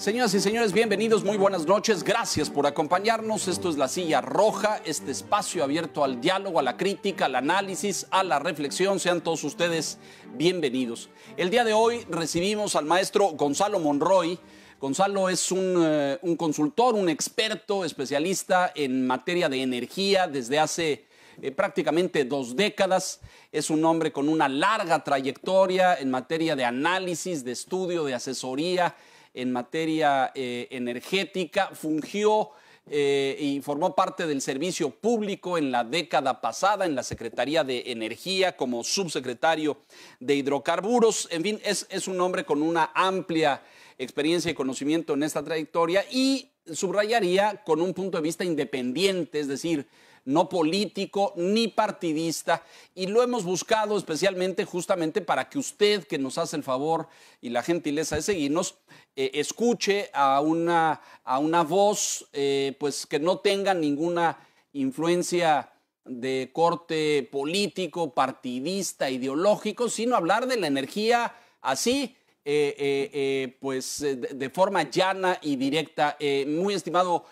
Señoras y señores, bienvenidos, muy buenas noches, gracias por acompañarnos. Esto es La Silla Roja, este espacio abierto al diálogo, a la crítica, al análisis, a la reflexión. Sean todos ustedes bienvenidos. El día de hoy recibimos al maestro Gonzalo Monroy. Gonzalo es un, eh, consultor, un experto, especialista en materia de energía desde hace eh, prácticamente dos décadas. Es un hombre con una larga trayectoria en materia de análisis, de estudio, de asesoría en materia eh, energética, fungió eh, y formó parte del servicio público en la década pasada en la Secretaría de Energía como subsecretario de Hidrocarburos. En fin, es, es un hombre con una amplia experiencia y conocimiento en esta trayectoria y subrayaría con un punto de vista independiente, es decir, no político ni partidista, y lo hemos buscado especialmente justamente para que usted, que nos hace el favor y la gentileza de seguirnos, eh, escuche a una, a una voz eh, pues que no tenga ninguna influencia de corte político, partidista, ideológico, sino hablar de la energía así, eh, pues de, forma llana y directa. muy estimado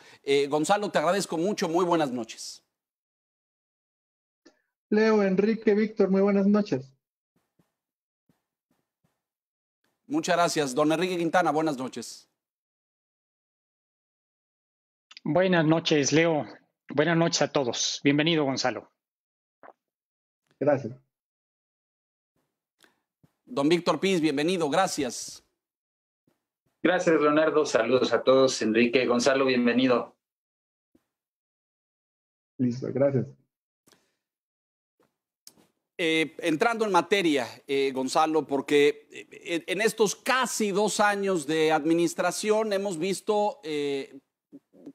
Gonzalo, te agradezco mucho, muy buenas noches. Leo, Enrique, Víctor, muy buenas noches. Muchas gracias. Don Enrique Quintana, buenas noches. Buenas noches, Leo. Buenas noches a todos. Bienvenido, Gonzalo. Gracias. Don Víctor Piz, bienvenido. Gracias. Gracias, Leonardo. Saludos a todos. Enrique, Gonzalo, bienvenido. Listo, gracias. Eh, entrando en materia, eh, Gonzalo, porque eh, en estos casi dos años de administración hemos visto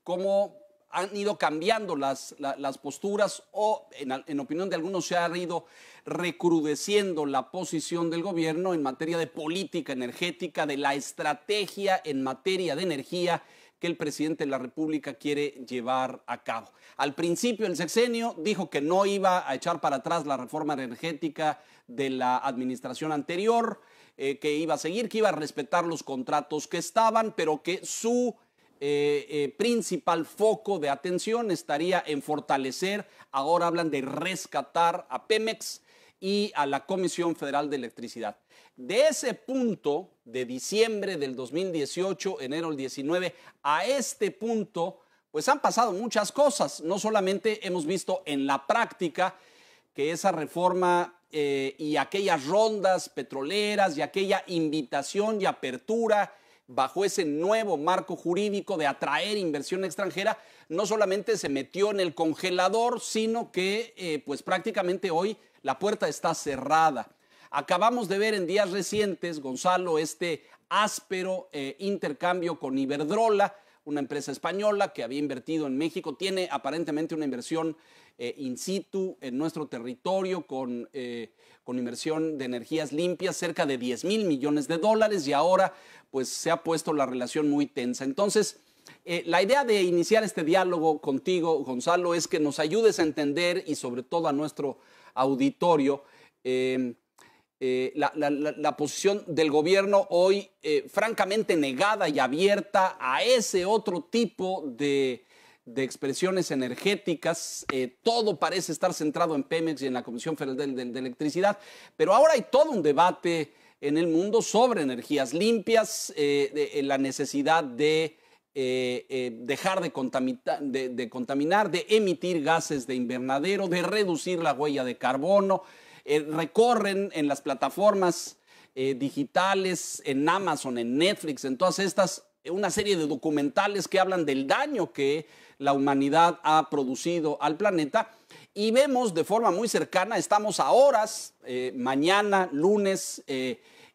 cómo han ido cambiando las, las posturas o, en, en, opinión de algunos, se ha ido recrudeciendo la posición del gobierno en materia de política energética, de la estrategia en materia de energía que el presidente de la República quiere llevar a cabo. Al principio el sexenio dijo que no iba a echar para atrás la reforma energética de la administración anterior, eh, que iba a seguir, que iba a respetar los contratos que estaban, pero que su eh, eh, principal foco de atención estaría en fortalecer, ahora hablan de rescatar a Pemex y a la Comisión Federal de Electricidad. De ese punto, de diciembre del 2018, enero del 19, a este punto, pues han pasado muchas cosas. No solamente hemos visto en la práctica que esa reforma eh, y aquellas rondas petroleras y aquella invitación y apertura bajo ese nuevo marco jurídico de atraer inversión extranjera, no solamente se metió en el congelador, sino que eh, pues prácticamente hoy la puerta está cerrada. Acabamos de ver en días recientes, Gonzalo, este áspero eh, intercambio con Iberdrola, una empresa española que había invertido en México, tiene aparentemente una inversión eh, in situ en nuestro territorio con, eh, con inversión de energías limpias, cerca de 10 mil millones de dólares y ahora pues se ha puesto la relación muy tensa. Entonces, la idea de iniciar este diálogo contigo, Gonzalo, es que nos ayudes a entender y sobre todo a nuestro auditorio la, posición del gobierno hoy eh, francamente negada y abierta a ese otro tipo de, expresiones energéticas. Eh, todo parece estar centrado en Pemex y en la Comisión Federal de, Electricidad, pero ahora hay todo un debate en el mundo sobre energías limpias, la necesidad de... dejar de, de, contaminar, de emitir gases de invernadero, de reducir la huella de carbono, eh, recorren en las plataformas eh, digitales, en Amazon, en Netflix, en todas estas, una serie de documentales que hablan del daño que la humanidad ha producido al planeta. Y vemos de forma muy cercana, estamos a horas, eh, mañana, lunes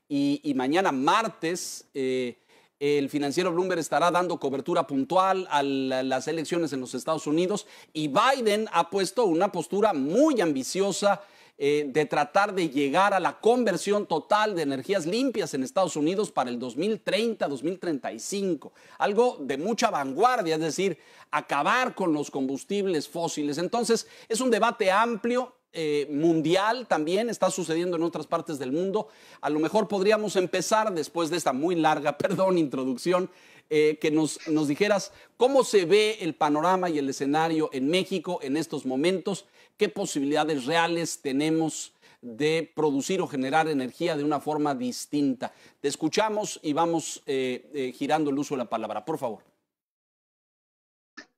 y, mañana, martes, el financiero Bloomberg estará dando cobertura puntual a las elecciones en los Estados Unidos y Biden ha puesto una postura muy ambiciosa eh, de tratar de llegar a la conversión total de energías limpias en Estados Unidos para el 2030-2035. Algo de mucha vanguardia, es decir, acabar con los combustibles fósiles. Entonces, es un debate amplio eh, mundial también, está sucediendo en otras partes del mundo. A lo mejor podríamos empezar después de esta muy larga, perdón, introducción, eh, que nos, nos dijeras cómo se ve el panorama y el escenario en México en estos momentos, qué posibilidades reales tenemos de producir o generar energía de una forma distinta. Te escuchamos y vamos eh, girando el uso de la palabra. Por favor.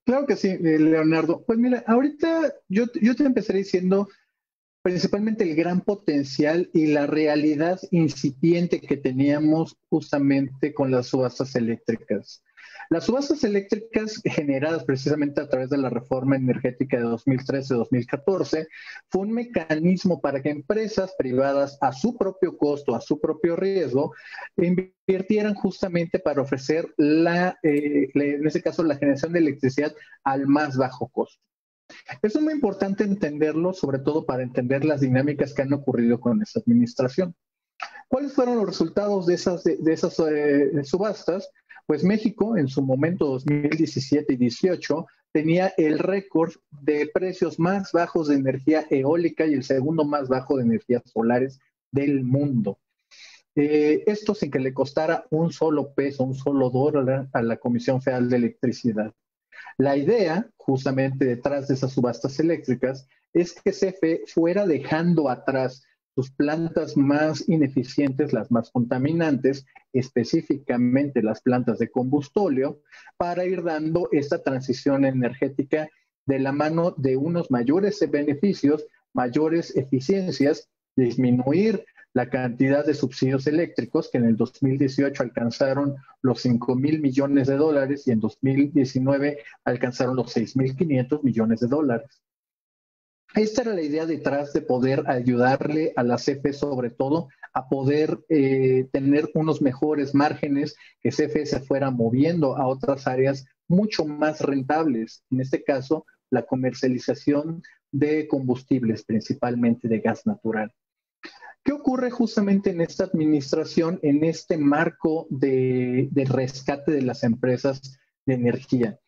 Claro que sí, Leonardo. Pues mira, ahorita yo, yo te empezaré diciendo principalmente el gran potencial y la realidad incipiente que teníamos justamente con las subastas eléctricas. Las subastas eléctricas generadas precisamente a través de la reforma energética de 2013-2014 fue un mecanismo para que empresas privadas a su propio costo, a su propio riesgo, invirtieran justamente para ofrecer la, eh, en ese caso, la generación de electricidad al más bajo costo. Eso es muy importante entenderlo, sobre todo para entender las dinámicas que han ocurrido con esta administración. ¿Cuáles fueron los resultados de esas, de, esas eh, subastas? Pues México, en su momento 2017 y 18, tenía el récord de precios más bajos de energía eólica y el segundo más bajo de energías solares del mundo. Eh, esto sin que le costara un solo peso, un solo dólar a la Comisión Federal de Electricidad. La idea, justamente detrás de esas subastas eléctricas, es que CFE fuera dejando atrás sus plantas más ineficientes, las más contaminantes, específicamente las plantas de combustóleo, para ir dando esta transición energética de la mano de unos mayores beneficios, mayores eficiencias, disminuir la cantidad de subsidios eléctricos que en el 2018 alcanzaron los 5 mil millones de dólares y en 2019 alcanzaron los 6 mil 500 millones de dólares. Esta era la idea detrás de poder ayudarle a la CFE sobre todo a poder eh, tener unos mejores márgenes, que CFE se fuera moviendo a otras áreas mucho más rentables, en este caso la comercialización de combustibles, principalmente de gas natural. ¿Qué ocurre justamente en esta administración, en este marco de, rescate de las empresas de energía?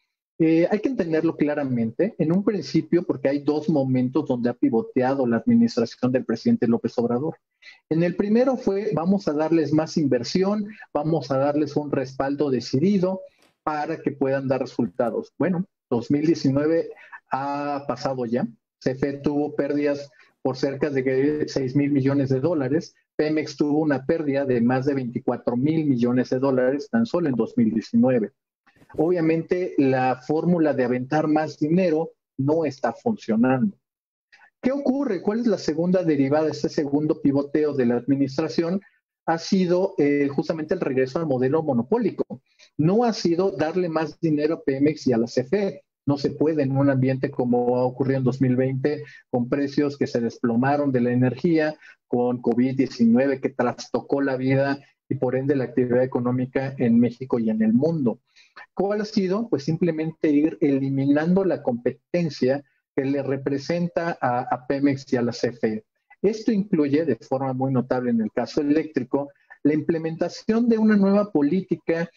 Eh, hay que entenderlo claramente. En un principio, porque hay dos momentos donde ha pivoteado la administración del presidente López Obrador. En el primero fue, vamos a darles más inversión, vamos a darles un respaldo decidido para que puedan dar resultados. Bueno, 2019 ha pasado ya. CFE tuvo pérdidas por cerca de 6 mil millones de dólares. Pemex tuvo una pérdida de más de 24 mil millones de dólares tan solo en 2019. Obviamente la fórmula de aventar más dinero no está funcionando. ¿Qué ocurre? ¿Cuál es la segunda derivada, este segundo pivoteo de la administración? Ha sido eh, justamente el regreso al modelo monopólico. No ha sido darle más dinero a Pemex y a la CFE. No se puede en un ambiente como ha ocurrido en 2020, con precios que se desplomaron de la energía, con COVID-19 que trastocó la vida y por ende la actividad económica en México y en el mundo. ¿Cuál ha sido? Pues simplemente ir eliminando la competencia que le representa a, Pemex y a la CFE. Esto incluye, de forma muy notable en el caso eléctrico, la implementación de una nueva política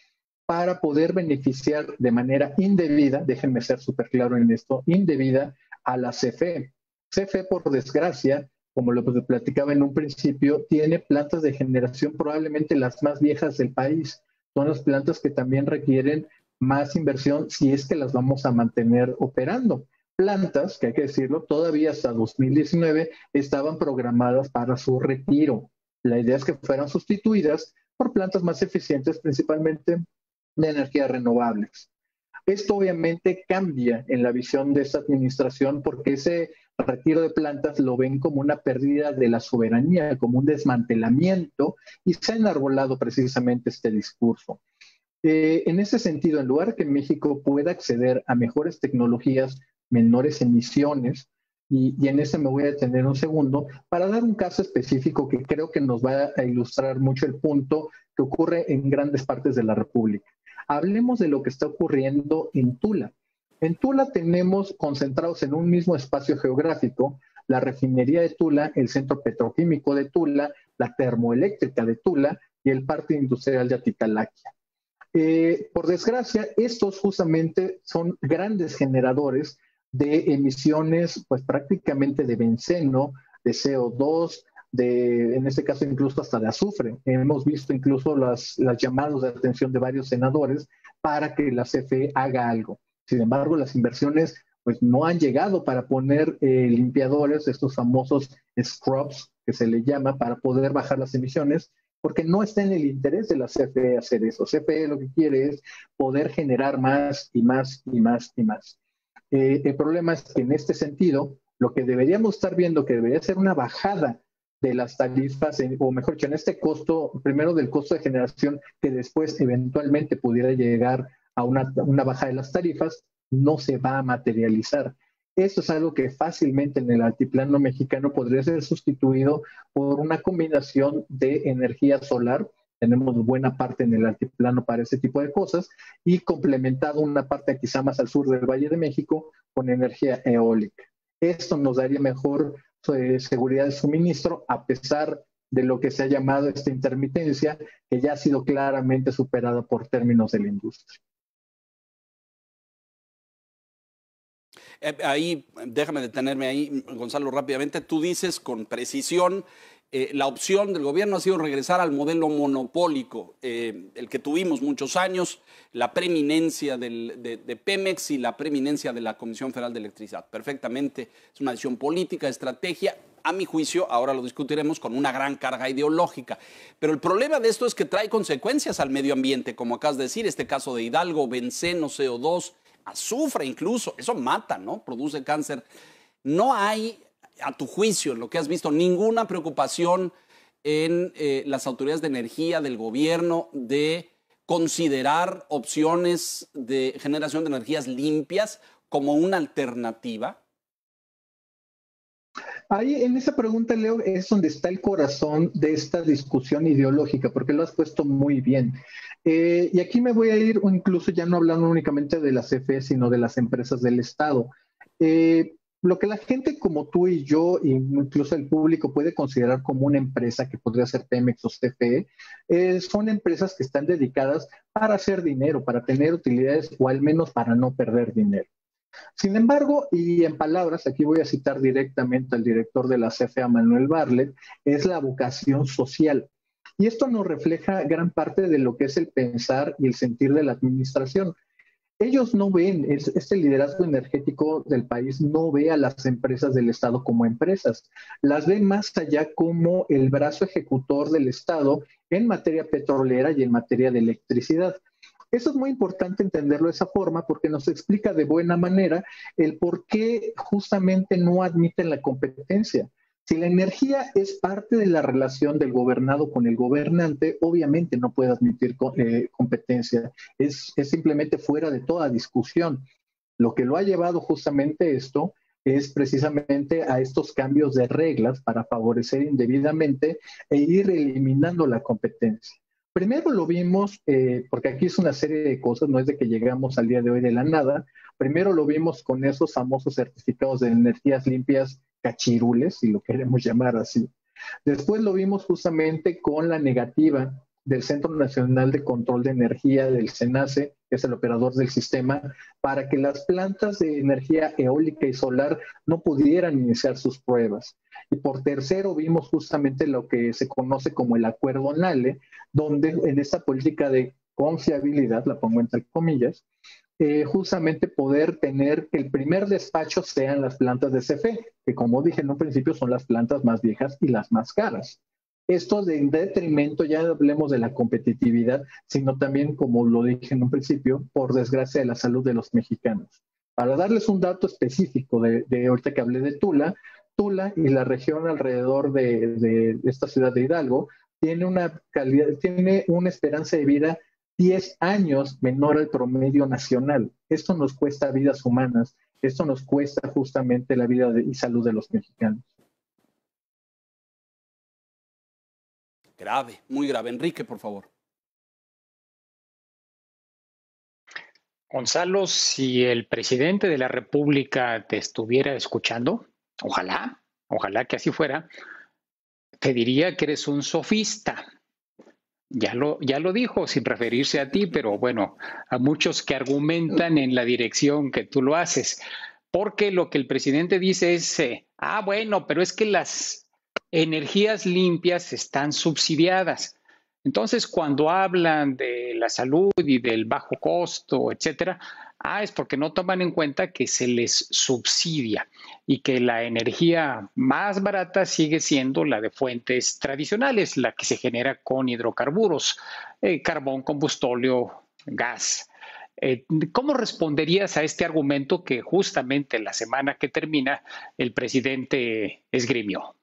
para poder beneficiar de manera indebida, déjenme ser súper claro en esto, indebida a la CFE. CFE, por desgracia, como lo platicaba en un principio, tiene plantas de generación probablemente las más viejas del país. Son las plantas que también requieren más inversión si es que las vamos a mantener operando. Plantas, que hay que decirlo, todavía hasta 2019 estaban programadas para su retiro. La idea es que fueran sustituidas por plantas más eficientes, principalmente de energías renovables. Esto obviamente cambia en la visión de esta administración porque ese retiro de plantas lo ven como una pérdida de la soberanía, como un desmantelamiento y se ha enarbolado precisamente este discurso. Eh, en ese sentido, en lugar que México pueda acceder a mejores tecnologías, menores emisiones, y, y, en ese me voy a detener un segundo para dar un caso específico que creo que nos va a ilustrar mucho el punto que ocurre en grandes partes de la República. Hablemos de lo que está ocurriendo en Tula. En Tula tenemos concentrados en un mismo espacio geográfico la refinería de Tula, el centro petroquímico de Tula, la termoeléctrica de Tula y el parque industrial de Atitalaquia. Eh, por desgracia, estos justamente son grandes generadores de emisiones, pues prácticamente de benceno, de CO2, de, en este caso incluso hasta de azufre. Hemos visto incluso las, las llamadas de atención de varios senadores para que la CFE haga algo. Sin embargo, las inversiones pues no han llegado para poner eh, limpiadores, estos famosos scrubs que se le llama, para poder bajar las emisiones, porque no está en el interés de la CFE hacer eso. CFE lo que quiere es poder generar más y más y más y más. Eh, el problema es que en este sentido, lo que deberíamos estar viendo, que debería ser una bajada de las tarifas, o mejor dicho, en este costo, primero del costo de generación, que después eventualmente pudiera llegar a una, baja de las tarifas, no se va a materializar. Esto es algo que fácilmente en el altiplano mexicano podría ser sustituido por una combinación de energía solar. Tenemos buena parte en el altiplano para ese tipo de cosas y complementado una parte quizá más al sur del Valle de México con energía eólica. Esto nos daría mejor eh, seguridad de suministro a pesar de lo que se ha llamado esta intermitencia, que ya ha sido claramente superada por términos de la industria. Eh, ahí, déjame detenerme ahí, Gonzalo, rápidamente. Tú dices con precisión, eh, la opción del gobierno ha sido regresar al modelo monopólico, eh, el que tuvimos muchos años, la preeminencia de, de, Pemex y la preeminencia de la Comisión Federal de Electricidad. Perfectamente, es una decisión política, estrategia. A mi juicio, ahora lo discutiremos con una gran carga ideológica. Pero el problema de esto es que trae consecuencias al medio ambiente, como acabas de decir, este caso de Hidalgo, benceno, CO2, azufre incluso, eso mata, ¿no? Produce cáncer. No hay, a tu juicio, en lo que has visto, ninguna preocupación en eh, las autoridades de energía del gobierno de considerar opciones de generación de energías limpias como una alternativa? Ahí en esa pregunta, Leo, es donde está el corazón de esta discusión ideológica, porque lo has puesto muy bien. Eh, y aquí me voy a ir incluso ya no hablando únicamente de las CFE, sino de las empresas del Estado. Eh, lo que la gente como tú y yo, incluso el público, puede considerar como una empresa que podría ser Pemex o CFE, eh, son empresas que están dedicadas para hacer dinero, para tener utilidades o al menos para no perder dinero. Sin embargo, y en palabras, aquí voy a citar directamente al director de la CFE, Manuel Barlet, es la vocación social. Y esto nos refleja gran parte de lo que es el pensar y el sentir de la administración. Ellos no ven, este liderazgo energético del país no ve a las empresas del Estado como empresas, las ve más allá como el brazo ejecutor del Estado en materia petrolera y en materia de electricidad. Eso es muy importante entenderlo de esa forma porque nos explica de buena manera el por qué justamente no admiten la competencia. Si la energía es parte de la relación del gobernado con el gobernante, obviamente no puede admitir eh, competencia. Es, es simplemente fuera de toda discusión. Lo que lo ha llevado justamente esto es precisamente a estos cambios de reglas para favorecer indebidamente e ir eliminando la competencia. Primero lo vimos, eh, porque aquí es una serie de cosas, no es de que llegamos al día de hoy de la nada. Primero lo vimos con esos famosos certificados de energías limpias cachirules, si lo queremos llamar así. Después lo vimos justamente con la negativa del Centro Nacional de Control de Energía del SENACE, que es el operador del sistema, para que las plantas de energía eólica y solar no pudieran iniciar sus pruebas. Y por tercero vimos justamente lo que se conoce como el acuerdo NALE, donde en esta política de confiabilidad, la pongo entre comillas, eh, justamente poder tener que el primer despacho sean las plantas de CFE, que como dije en un principio son las plantas más viejas y las más caras. Esto de detrimento, ya hablemos de la competitividad, sino también, como lo dije en un principio, por desgracia de la salud de los mexicanos. Para darles un dato específico de, de ahorita que hablé de Tula, Tula y la región alrededor de, de esta ciudad de Hidalgo tiene una calidad, tiene una esperanza de vida 10 años menor al promedio nacional. Esto nos cuesta vidas humanas, esto nos cuesta justamente la vida y salud de los mexicanos. Grave, muy grave. Enrique, por favor. Gonzalo, si el presidente de la República te estuviera escuchando, ojalá, ojalá que así fuera, te diría que eres un sofista. Ya lo, ya lo dijo sin referirse a ti, pero bueno, a muchos que argumentan en la dirección que tú lo haces. porque lo que el presidente dice es, eh, ah, bueno, pero es que las energías limpias están subsidiadas. Entonces, cuando hablan de la salud y del bajo costo, etcétera, ah, es porque no toman en cuenta que se les subsidia y que la energía más barata sigue siendo la de fuentes tradicionales, la que se genera con hidrocarburos, eh, carbón, combustóleo, gas. Eh, ¿Cómo responderías a este argumento que justamente la semana que termina el presidente esgrimió?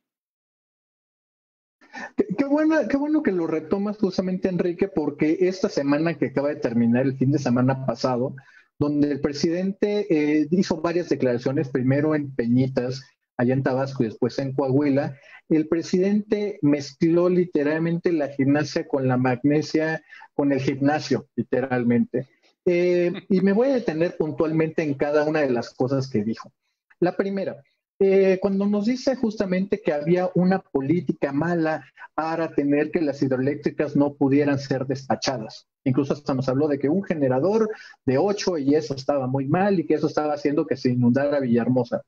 Qué, bueno, qué bueno que lo retomas justamente, Enrique, porque esta semana que acaba de terminar, el fin de semana pasado, donde el presidente eh, hizo varias declaraciones, primero en Peñitas, allá en Tabasco y después en Coahuila, el presidente mezcló literalmente la gimnasia con la magnesia, con el gimnasio, literalmente. Eh, y me voy a detener puntualmente en cada una de las cosas que dijo. La primera, eh, cuando nos dice justamente que había una política mala para tener que las hidroeléctricas no pudieran ser despachadas. Incluso hasta nos habló de que un generador de 8 y eso estaba muy mal y que eso estaba haciendo que se inundara Villahermosa.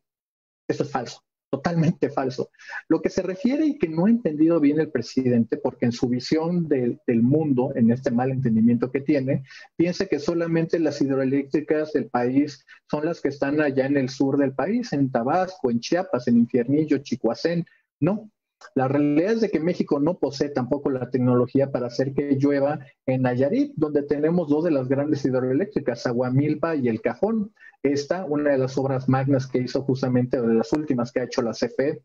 Eso es falso totalmente falso. Lo que se refiere y que no ha entendido bien el presidente, porque en su visión del, mundo, en este mal entendimiento que tiene, piensa que solamente las hidroeléctricas del país son las que están allá en el sur del país, en Tabasco, en Chiapas, en Infiernillo, Chicoacén. No, la realidad es de que México no posee tampoco la tecnología para hacer que llueva en Nayarit, donde tenemos dos de las grandes hidroeléctricas, Aguamilpa y El Cajón. Esta, una de las obras magnas que hizo justamente, de las últimas que ha hecho la CFE.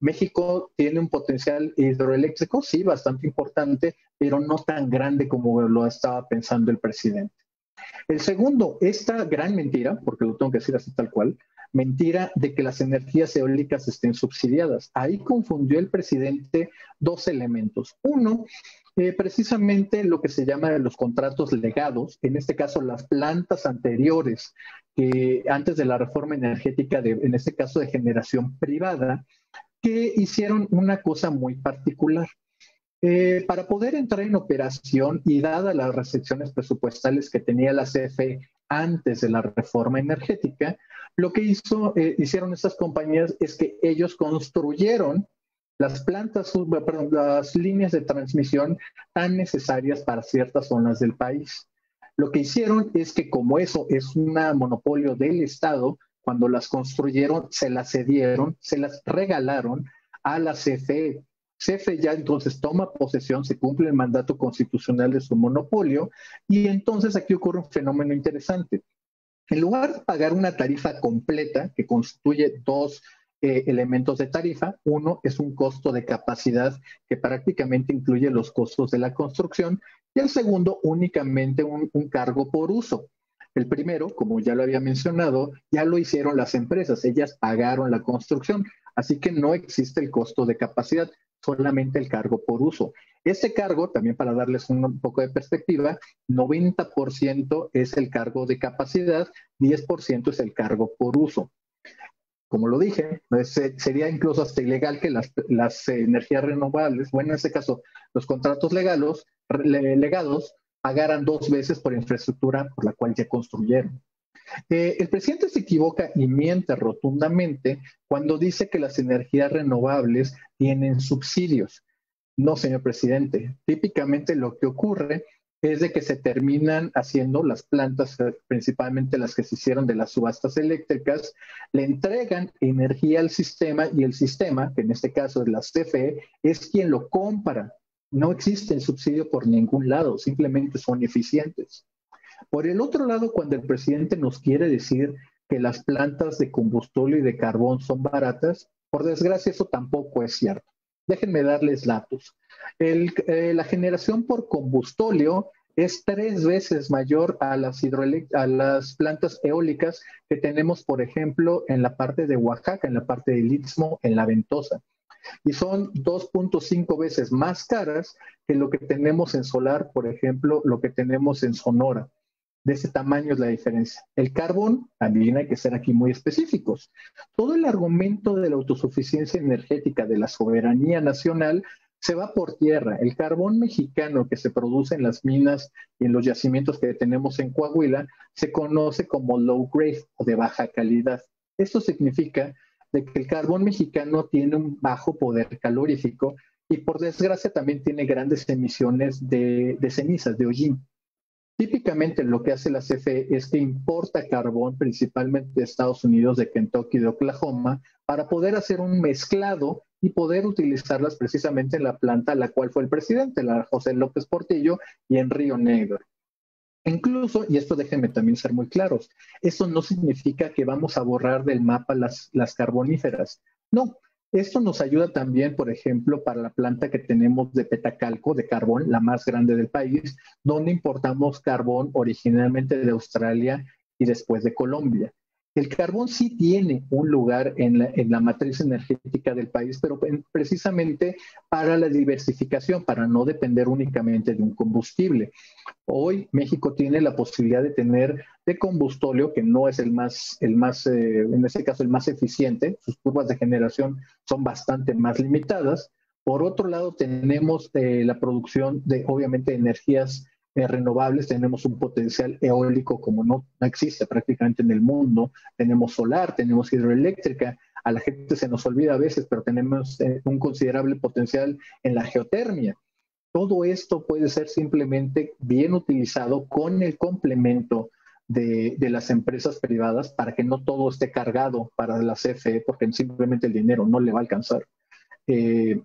México tiene un potencial hidroeléctrico, sí, bastante importante, pero no tan grande como lo estaba pensando el presidente. El segundo, esta gran mentira, porque lo tengo que decir así tal cual, mentira de que las energías eólicas estén subsidiadas. Ahí confundió el presidente dos elementos. Uno, eh, precisamente lo que se llama los contratos legados, en este caso las plantas anteriores, que antes de la reforma energética, de, en este caso de generación privada, que hicieron una cosa muy particular. Eh, para poder entrar en operación y dadas las restricciones presupuestales que tenía la CFE antes de la reforma energética, lo que hizo, eh, hicieron estas compañías es que ellos construyeron las plantas, perdón, las líneas de transmisión tan necesarias para ciertas zonas del país. Lo que hicieron es que como eso es un monopolio del Estado, cuando las construyeron, se las cedieron, se las regalaron a la CFE. CFE ya entonces toma posesión, se cumple el mandato constitucional de su monopolio y entonces aquí ocurre un fenómeno interesante. En lugar de pagar una tarifa completa que constituye dos eh, elementos de tarifa, uno es un costo de capacidad que prácticamente incluye los costos de la construcción y el segundo únicamente un, un cargo por uso. El primero, como ya lo había mencionado, ya lo hicieron las empresas, ellas pagaron la construcción, así que no existe el costo de capacidad solamente el cargo por uso. Este cargo, también para darles un, poco de perspectiva, 90% es el cargo de capacidad, 10% es el cargo por uso. Como lo dije, pues, eh, sería incluso hasta ilegal que las, energías renovables, bueno, en este caso, los contratos legalos, legados, pagaran dos veces por infraestructura por la cual ya construyeron. Eh, el presidente se equivoca y miente rotundamente cuando dice que las energías renovables tienen subsidios. No, señor presidente. Típicamente lo que ocurre es de que se terminan haciendo las plantas, eh, principalmente las que se hicieron de las subastas eléctricas, le entregan energía al sistema y el sistema, que en este caso es la CFE, es quien lo compra. No existe el subsidio por ningún lado, simplemente son eficientes. Por el otro lado, cuando el presidente nos quiere decir que las plantas de combustible y de carbón son baratas, por desgracia eso tampoco es cierto. Déjenme darles datos. Eh, la generación por combustóleo es tres veces mayor a las, a las plantas eólicas que tenemos, por ejemplo, en la parte de Oaxaca, en la parte del Istmo, en la Ventosa. Y son 2.5 veces más caras que lo que tenemos en solar, por ejemplo, lo que tenemos en Sonora. De ese tamaño es la diferencia. El carbón, también hay que ser aquí muy específicos. Todo el argumento de la autosuficiencia energética, de la soberanía nacional, se va por tierra. El carbón mexicano que se produce en las minas y en los yacimientos que tenemos en Coahuila se conoce como low grade o de baja calidad. Esto significa de que el carbón mexicano tiene un bajo poder calorífico y por desgracia también tiene grandes emisiones de, de cenizas, de hollín. Típicamente lo que hace la CFE es que importa carbón principalmente de Estados Unidos, de Kentucky, de Oklahoma, para poder hacer un mezclado y poder utilizarlas precisamente en la planta a la cual fue el presidente, la José López Portillo, y en Río Negro. Incluso, y esto déjenme también ser muy claros, eso no significa que vamos a borrar del mapa las, las carboníferas. No, esto nos ayuda también, por ejemplo, para la planta que tenemos de Petacalco, de carbón, la más grande del país, donde importamos carbón originalmente de Australia y después de Colombia. El carbón sí tiene un lugar en la, matriz energética del país, pero precisamente para la diversificación, para no depender únicamente de un combustible. Hoy México tiene la posibilidad de tener de combustóleo, que no es el más, el más eh, en este caso, el más eficiente. Sus curvas de generación son bastante más limitadas. Por otro lado, tenemos eh, la producción de, obviamente, energías eh, renovables, tenemos un potencial eólico como no, existe prácticamente en el mundo, tenemos solar, tenemos hidroeléctrica, a la gente se nos olvida a veces, pero tenemos eh, un considerable potencial en la geotermia. Todo esto puede ser simplemente bien utilizado con el complemento de, las empresas privadas para que no todo esté cargado para la CFE, porque simplemente el dinero no le va a alcanzar. Eh,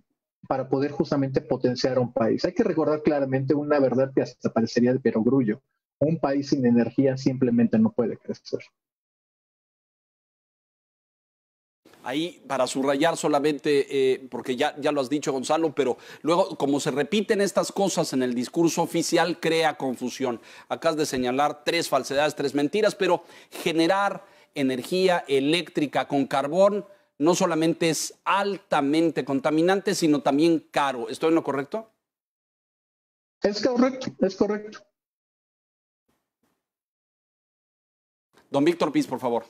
para poder justamente potenciar un país. Hay que recordar claramente una verdad que hasta parecería de perogrullo. Un país sin energía simplemente no puede crecer. Ahí, para subrayar solamente, eh, porque ya, ya lo has dicho Gonzalo, pero luego, como se repiten estas cosas en el discurso oficial, crea confusión. Acabas de señalar tres falsedades, tres mentiras, pero generar energía eléctrica con carbón no solamente es altamente contaminante, sino también caro. ¿Estoy en lo correcto? Es correcto, es correcto. Don Víctor Piz, por favor.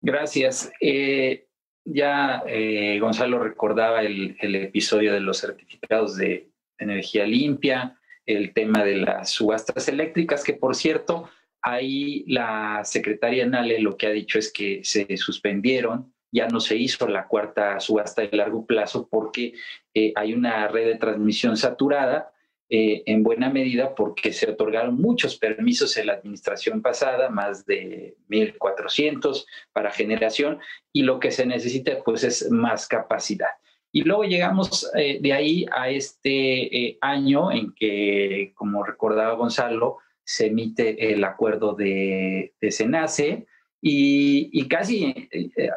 Gracias. Eh, ya eh, Gonzalo recordaba el, episodio de los certificados de energía limpia, el tema de las subastas eléctricas, que por cierto, Ahí la secretaria Nale lo que ha dicho es que se suspendieron, ya no se hizo la cuarta subasta de largo plazo porque eh, hay una red de transmisión saturada, eh, en buena medida porque se otorgaron muchos permisos en la administración pasada, más de 1.400 para generación, y lo que se necesita pues es más capacidad. Y luego llegamos eh, de ahí a este año en que, como recordaba Gonzalo, se emite el acuerdo de, de SENACE y, casi eh, eh,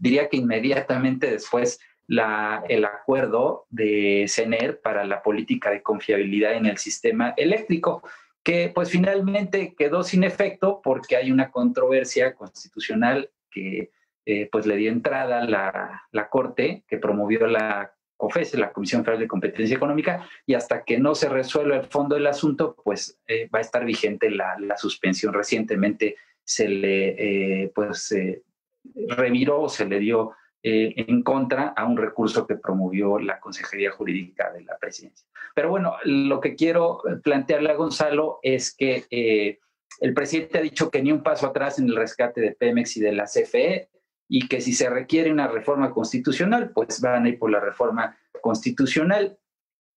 diría que inmediatamente después la, el acuerdo de CENER para la política de confiabilidad en el sistema eléctrico, que pues finalmente quedó sin efecto porque hay una controversia constitucional que eh, pues le dio entrada la, la Corte, que promovió la COFES, la Comisión Federal de Competencia Económica, y hasta que no se resuelva el fondo del asunto, pues eh, va a estar vigente la, suspensión. Recientemente se le eh, pues, reviró o se le dio eh, en contra a un recurso que promovió la Consejería Jurídica de la Presidencia. Pero bueno, lo que quiero plantearle a Gonzalo es que el presidente ha dicho que ni un paso atrás en el rescate de Pemex y de la CFE, y que si se requiere una reforma constitucional, pues van a ir por la reforma constitucional.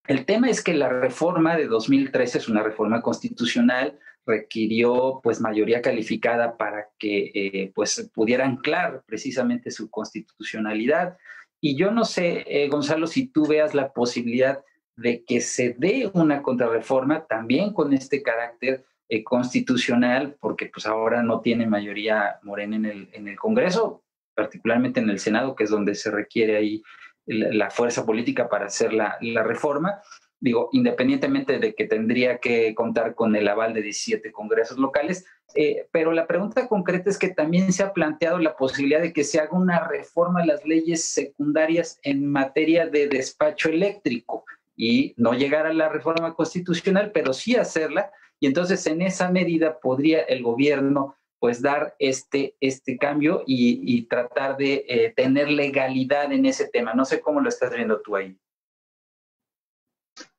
El tema es que la reforma de 2013 es una reforma constitucional, requirió pues mayoría calificada para que eh, pues pudiera anclar precisamente su constitucionalidad. Y yo no sé, eh, Gonzalo, si tú veas la posibilidad de que se dé una contrarreforma también con este carácter eh, constitucional, porque pues ahora no tiene mayoría morena en el, en el Congreso, particularmente en el Senado, que es donde se requiere ahí la fuerza política para hacer la, reforma. Digo, independientemente de que tendría que contar con el aval de 17 congresos locales, eh, pero la pregunta concreta es que también se ha planteado la posibilidad de que se haga una reforma a las leyes secundarias en materia de despacho eléctrico y no llegar a la reforma constitucional, pero sí hacerla. Y entonces en esa medida podría el gobierno pues dar este, este cambio y, tratar de eh, tener legalidad en ese tema. No sé cómo lo estás viendo tú ahí.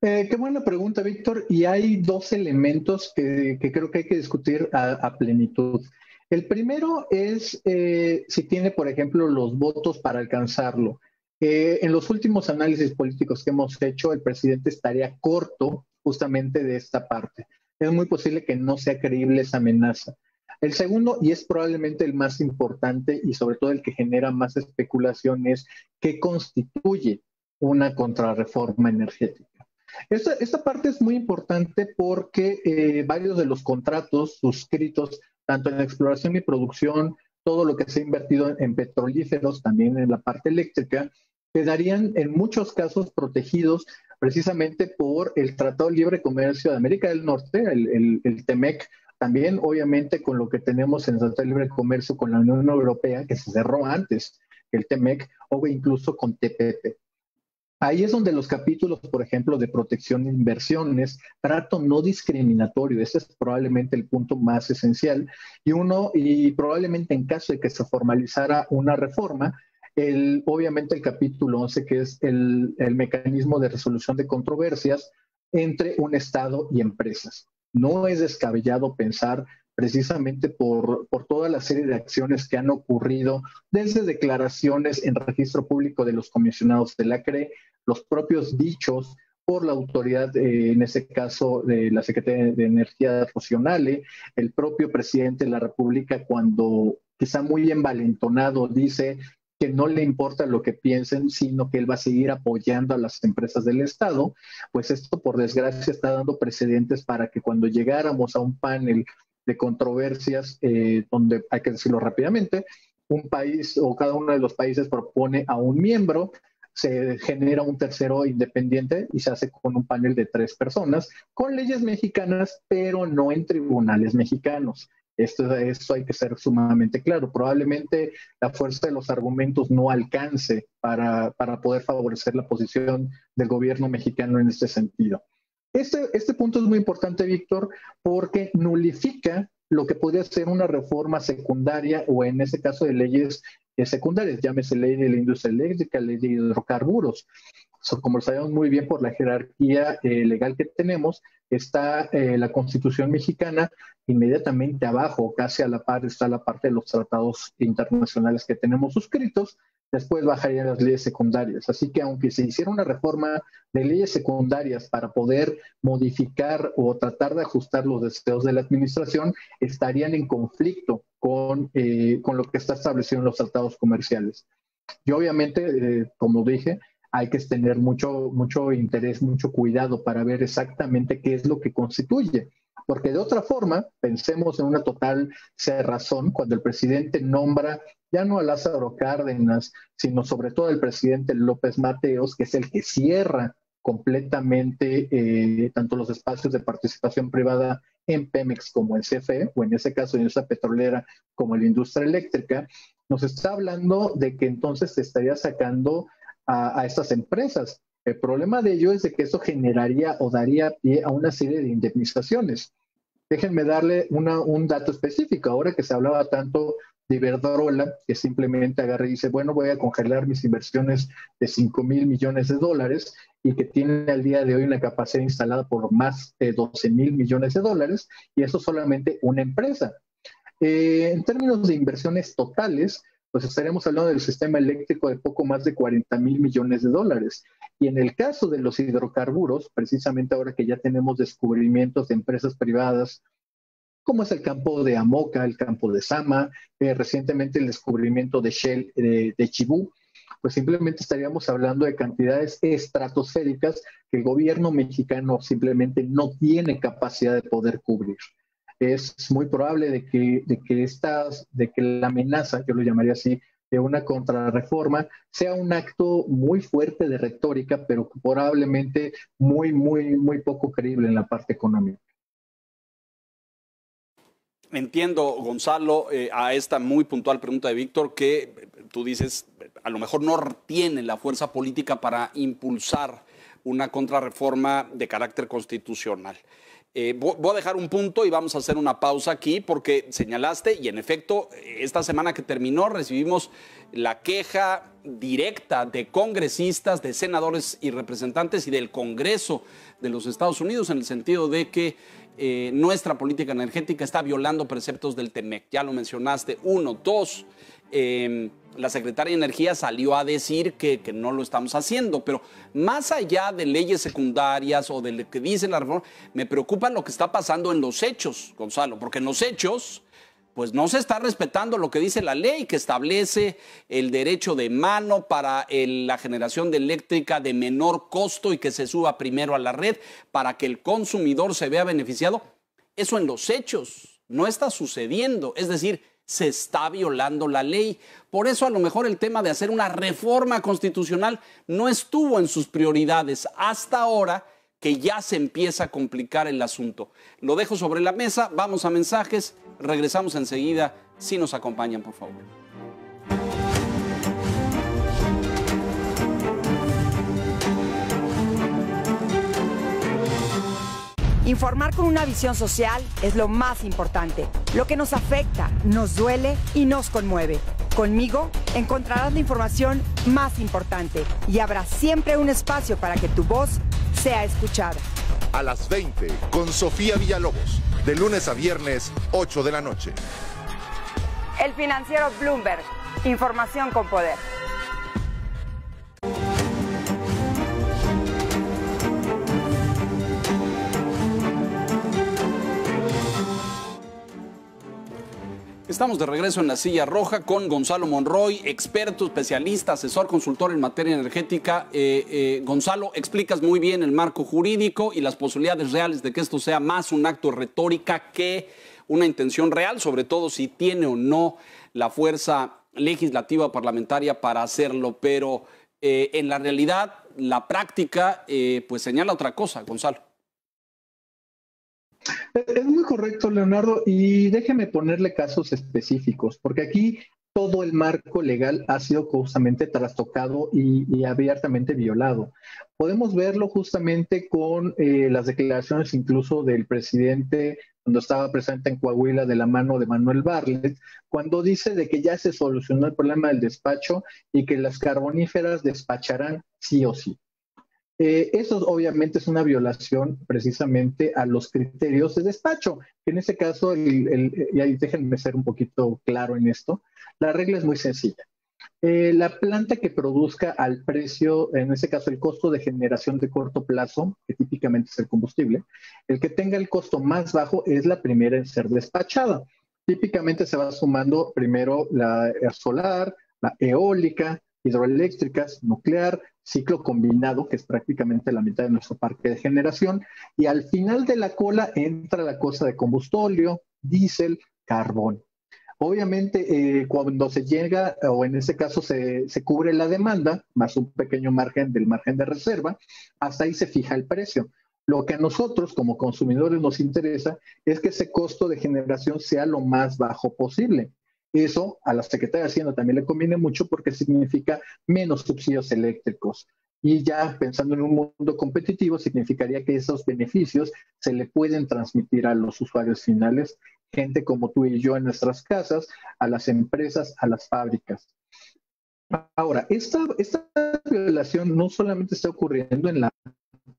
Eh, qué buena pregunta, Víctor. Y hay dos elementos que, creo que hay que discutir a, plenitud. El primero es eh, si tiene, por ejemplo, los votos para alcanzarlo. En los últimos análisis políticos que hemos hecho, el presidente estaría corto justamente de esta parte. Es muy posible que no sea creíble esa amenaza. El segundo, y es probablemente el más importante y sobre todo el que genera más especulación, es qué constituye una contrarreforma energética. Esta, parte es muy importante porque eh, varios de los contratos suscritos, tanto en exploración y producción, todo lo que se ha invertido en, petrolíferos, también en la parte eléctrica, quedarían en muchos casos protegidos precisamente por el Tratado de Libre Comercio de América del Norte, el, el TEMEC, también obviamente con lo que tenemos en el de Libre Comercio con la Unión Europea, que se cerró antes el TEMEC, o incluso con TPP. Ahí es donde los capítulos, por ejemplo, de protección de inversiones, trato no discriminatorio, ese es probablemente el punto más esencial. Y uno, y probablemente en caso de que se formalizara una reforma, el, obviamente el capítulo 11, que es el, el mecanismo de resolución de controversias entre un Estado y empresas. No es descabellado pensar precisamente por, toda la serie de acciones que han ocurrido, desde declaraciones en registro público de los comisionados de la CRE, los propios dichos por la autoridad, eh, en ese caso de la Secretaría de Energía Nacional, el propio presidente de la República, cuando quizá muy envalentonado dice que no le importa lo que piensen, sino que él va a seguir apoyando a las empresas del Estado, pues esto por desgracia está dando precedentes para que cuando llegáramos a un panel de controversias, eh, donde hay que decirlo rápidamente, un país o cada uno de los países propone a un miembro, se genera un tercero independiente y se hace con un panel de tres personas, con leyes mexicanas, pero no en tribunales mexicanos. Esto, esto hay que ser sumamente claro. Probablemente la fuerza de los argumentos no alcance para, para poder favorecer la posición del gobierno mexicano en este sentido. Este, este punto es muy importante, Víctor, porque nulifica lo que podría ser una reforma secundaria o en ese caso de leyes secundarias, llámese ley de la industria eléctrica, ley de hidrocarburos. Como sabemos muy bien por la jerarquía eh, legal que tenemos, está eh, la Constitución mexicana, inmediatamente abajo, casi a la par, está la parte de los tratados internacionales que tenemos suscritos, después bajarían las leyes secundarias. Así que aunque se hiciera una reforma de leyes secundarias para poder modificar o tratar de ajustar los deseos de la administración, estarían en conflicto con, eh, con lo que está establecido en los tratados comerciales. Y obviamente, eh, como dije, hay que tener mucho, mucho interés, mucho cuidado para ver exactamente qué es lo que constituye. Porque de otra forma, pensemos en una total cerrazón cuando el presidente nombra ya no a Lázaro Cárdenas, sino sobre todo el presidente López Mateos, que es el que cierra completamente eh, tanto los espacios de participación privada en Pemex como en CFE, o en ese caso en esa petrolera como en la industria eléctrica, nos está hablando de que entonces se estaría sacando a, a estas empresas. El problema de ello es de que eso generaría o daría pie a una serie de indemnizaciones. Déjenme darle una, un dato específico. Ahora que se hablaba tanto de Iberdrola, que simplemente agarra y dice, bueno, voy a congelar mis inversiones de 5 mil millones de dólares y que tiene al día de hoy una capacidad instalada por más de 12 mil millones de dólares, y eso solamente una empresa. Eh, en términos de inversiones totales, pues estaremos hablando del sistema eléctrico de poco más de 40 mil millones de dólares. Y en el caso de los hidrocarburos, precisamente ahora que ya tenemos descubrimientos de empresas privadas como es el campo de Amoca, el campo de Sama, eh, recientemente el descubrimiento de Shell de, de Chibú, pues simplemente estaríamos hablando de cantidades estratosféricas que el gobierno mexicano simplemente no tiene capacidad de poder cubrir. Es muy probable de que, de que, de que la amenaza, yo lo llamaría así, de una contrarreforma sea un acto muy fuerte de retórica, pero probablemente muy, muy, muy poco creíble en la parte económica. Entiendo, Gonzalo, eh, a esta muy puntual pregunta de Víctor, que eh, tú dices, a lo mejor no tiene la fuerza política para impulsar una contrarreforma de carácter constitucional. Eh, voy a dejar un punto y vamos a hacer una pausa aquí porque señalaste, y en efecto, esta semana que terminó recibimos la queja directa de congresistas, de senadores y representantes y del Congreso de los Estados Unidos en el sentido de que eh, nuestra política energética está violando preceptos del TEMEC. Ya lo mencionaste. Uno, dos, em, la secretaria de Energía salió a decir que, que, no lo estamos haciendo, pero más allá de leyes secundarias o de lo que dice la reforma, me preocupa lo que está pasando en los hechos, Gonzalo, porque en los hechos pues no se está respetando lo que dice la ley que establece el derecho de mano para la generación de eléctrica de menor costo y que se suba primero a la red para que el consumidor se vea beneficiado. Eso en los hechos no está sucediendo, es decir, se está violando la ley. Por eso a lo mejor el tema de hacer una reforma constitucional no estuvo en sus prioridades hasta ahora que ya se empieza a complicar el asunto. Lo dejo sobre la mesa, vamos a mensajes, regresamos enseguida, si nos acompañan, por favor. Informar con una visión social es lo más importante, lo que nos afecta, nos duele y nos conmueve. Conmigo encontrarás la información más importante y habrá siempre un espacio para que tu voz sea escuchada. A las 20 con Sofía Villalobos, de lunes a viernes, 8 de la noche. El financiero Bloomberg, información con poder. Estamos de regreso en la silla roja con Gonzalo Monroy, experto, especialista, asesor, consultor en materia energética. Eh, eh, Gonzalo, explicas muy bien el marco jurídico y las posibilidades reales de que esto sea más un acto retórica que una intención real, sobre todo si tiene o no la fuerza legislativa parlamentaria para hacerlo. Pero eh, en la realidad, la práctica, pues señala otra cosa, Gonzalo. Es muy correcto, Leonardo, y déjeme ponerle casos específicos, porque aquí todo el marco legal ha sido justamente trastocado y, abiertamente violado. Podemos verlo justamente con eh, las declaraciones incluso del presidente cuando estaba presente en Coahuila de la mano de Manuel Barlet, cuando dice de que ya se solucionó el problema del despacho y que las carboníferas despacharán sí o sí. Eh, eso obviamente es una violación precisamente a los criterios de despacho, en este caso, y ahí déjenme ser un poquito claro en esto, la regla es muy sencilla. Eh, la planta que produzca al precio, en este caso el costo de generación de corto plazo, que típicamente es el combustible, el que tenga el costo más bajo es la primera en ser despachada. Típicamente se va sumando primero la solar, la eólica, hidroeléctricas, nuclear, ciclo combinado, que es prácticamente la mitad de nuestro parque de generación, y al final de la cola entra la cosa de combustóleo, diésel, carbón. Obviamente, eh, cuando se llega, o en este caso se, se, cubre la demanda, más un pequeño margen del margen de reserva, hasta ahí se fija el precio. Lo que a nosotros como consumidores nos interesa es que ese costo de generación sea lo más bajo posible. Eso a la Secretaría de Hacienda también le conviene mucho porque significa menos subsidios eléctricos. Y ya pensando en un mundo competitivo, significaría que esos beneficios se le pueden transmitir a los usuarios finales, gente como tú y yo en nuestras casas, a las empresas, a las fábricas. Ahora, esta, esta violación no solamente está ocurriendo en la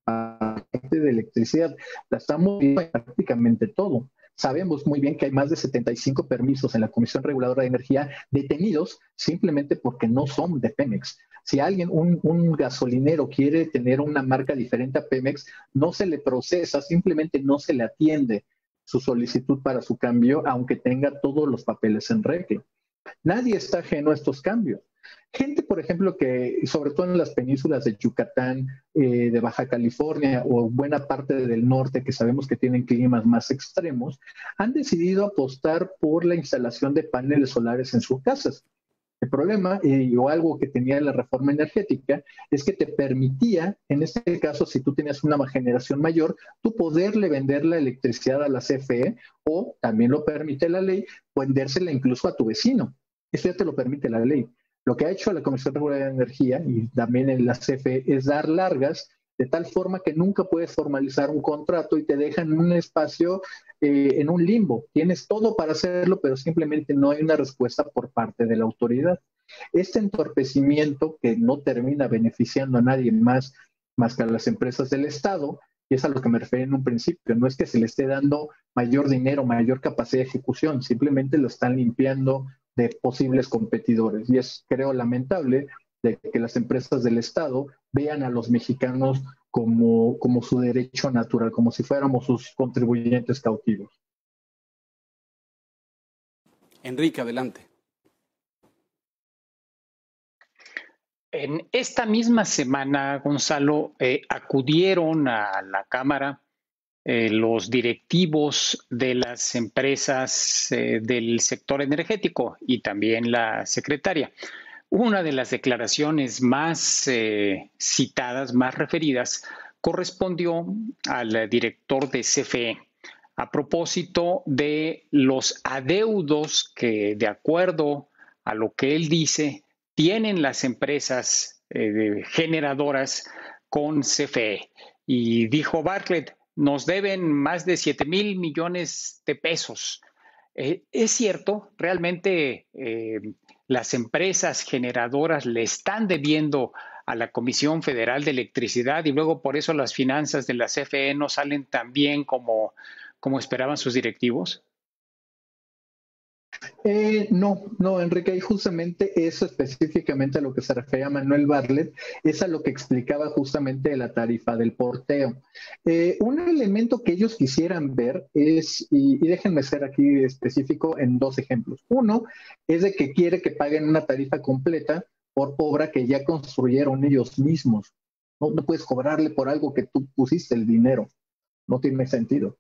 parte de electricidad, la estamos viendo en prácticamente todo. Sabemos muy bien que hay más de 75 permisos en la Comisión Reguladora de Energía detenidos simplemente porque no son de Pemex. Si alguien, un, gasolinero quiere tener una marca diferente a Pemex, no se le procesa, simplemente no se le atiende su solicitud para su cambio, aunque tenga todos los papeles en regla. Nadie está ajeno a estos cambios. Gente, por ejemplo, que sobre todo en las penínsulas de Yucatán, eh, de Baja California o buena parte del norte, que sabemos que tienen climas más extremos, han decidido apostar por la instalación de paneles solares en sus casas. El problema, y o algo que tenía la reforma energética, es que te permitía, en este caso, si tú tenías una generación mayor, tú poderle vender la electricidad a la CFE o también lo permite la ley, vendérsela incluso a tu vecino. Eso ya te lo permite la ley. Lo que ha hecho la Comisión Regular de Energía y también en la CFE es dar largas de tal forma que nunca puedes formalizar un contrato y te dejan un espacio, eh, en un limbo. Tienes todo para hacerlo, pero simplemente no hay una respuesta por parte de la autoridad. Este entorpecimiento que no termina beneficiando a nadie más más que a las empresas del Estado, Y es a lo que me refería en un principio. No es que se le esté dando mayor dinero, mayor capacidad de ejecución, simplemente lo están limpiando de posibles competidores. Y es, creo, lamentable de que las empresas del Estado vean a los mexicanos como, como su derecho natural, como si fuéramos sus contribuyentes cautivos. Enrique, adelante. En esta misma semana, Gonzalo, eh, acudieron a la Cámara eh, los directivos de las empresas eh, del sector energético y también la secretaria. Una de las declaraciones más citadas, más referidas, correspondió al director de CFE a propósito de los adeudos que, de acuerdo a lo que él dice, tienen las empresas eh, generadoras con CFE. Y dijo Bartlett, nos deben más de 7 mil millones de pesos. Eh, es cierto, realmente eh, las empresas generadoras le están debiendo a la Comisión Federal de Electricidad y luego por eso las finanzas de la CFE no salen tan bien como, como esperaban sus directivos. Eh, no, no, Enrique, y justamente eso específicamente a lo que se refiere a Manuel Barlet es a lo que explicaba justamente la tarifa del porteo. Eh, un elemento que ellos quisieran ver es, y, déjenme ser aquí específico en dos ejemplos. Uno es de que quiere que paguen una tarifa completa por obra que ya construyeron ellos mismos. No puedes cobrarle por algo que tú pusiste el dinero. No tiene sentido.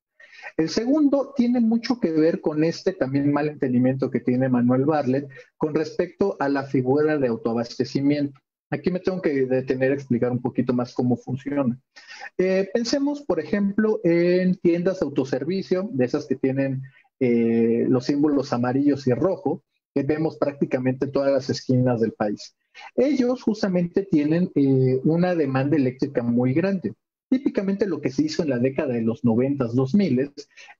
El segundo tiene mucho que ver con este también mal entendimiento que tiene Manuel Barlet con respecto a la figura de autoabastecimiento. Aquí me tengo que detener a explicar un poquito más cómo funciona. Eh, pensemos, por ejemplo, en tiendas de autoservicio, de esas que tienen eh, los símbolos amarillos y rojo, que vemos prácticamente en todas las esquinas del país. Ellos justamente tienen eh, una demanda eléctrica muy grande. Típicamente lo que se hizo en la década de los 90, 2000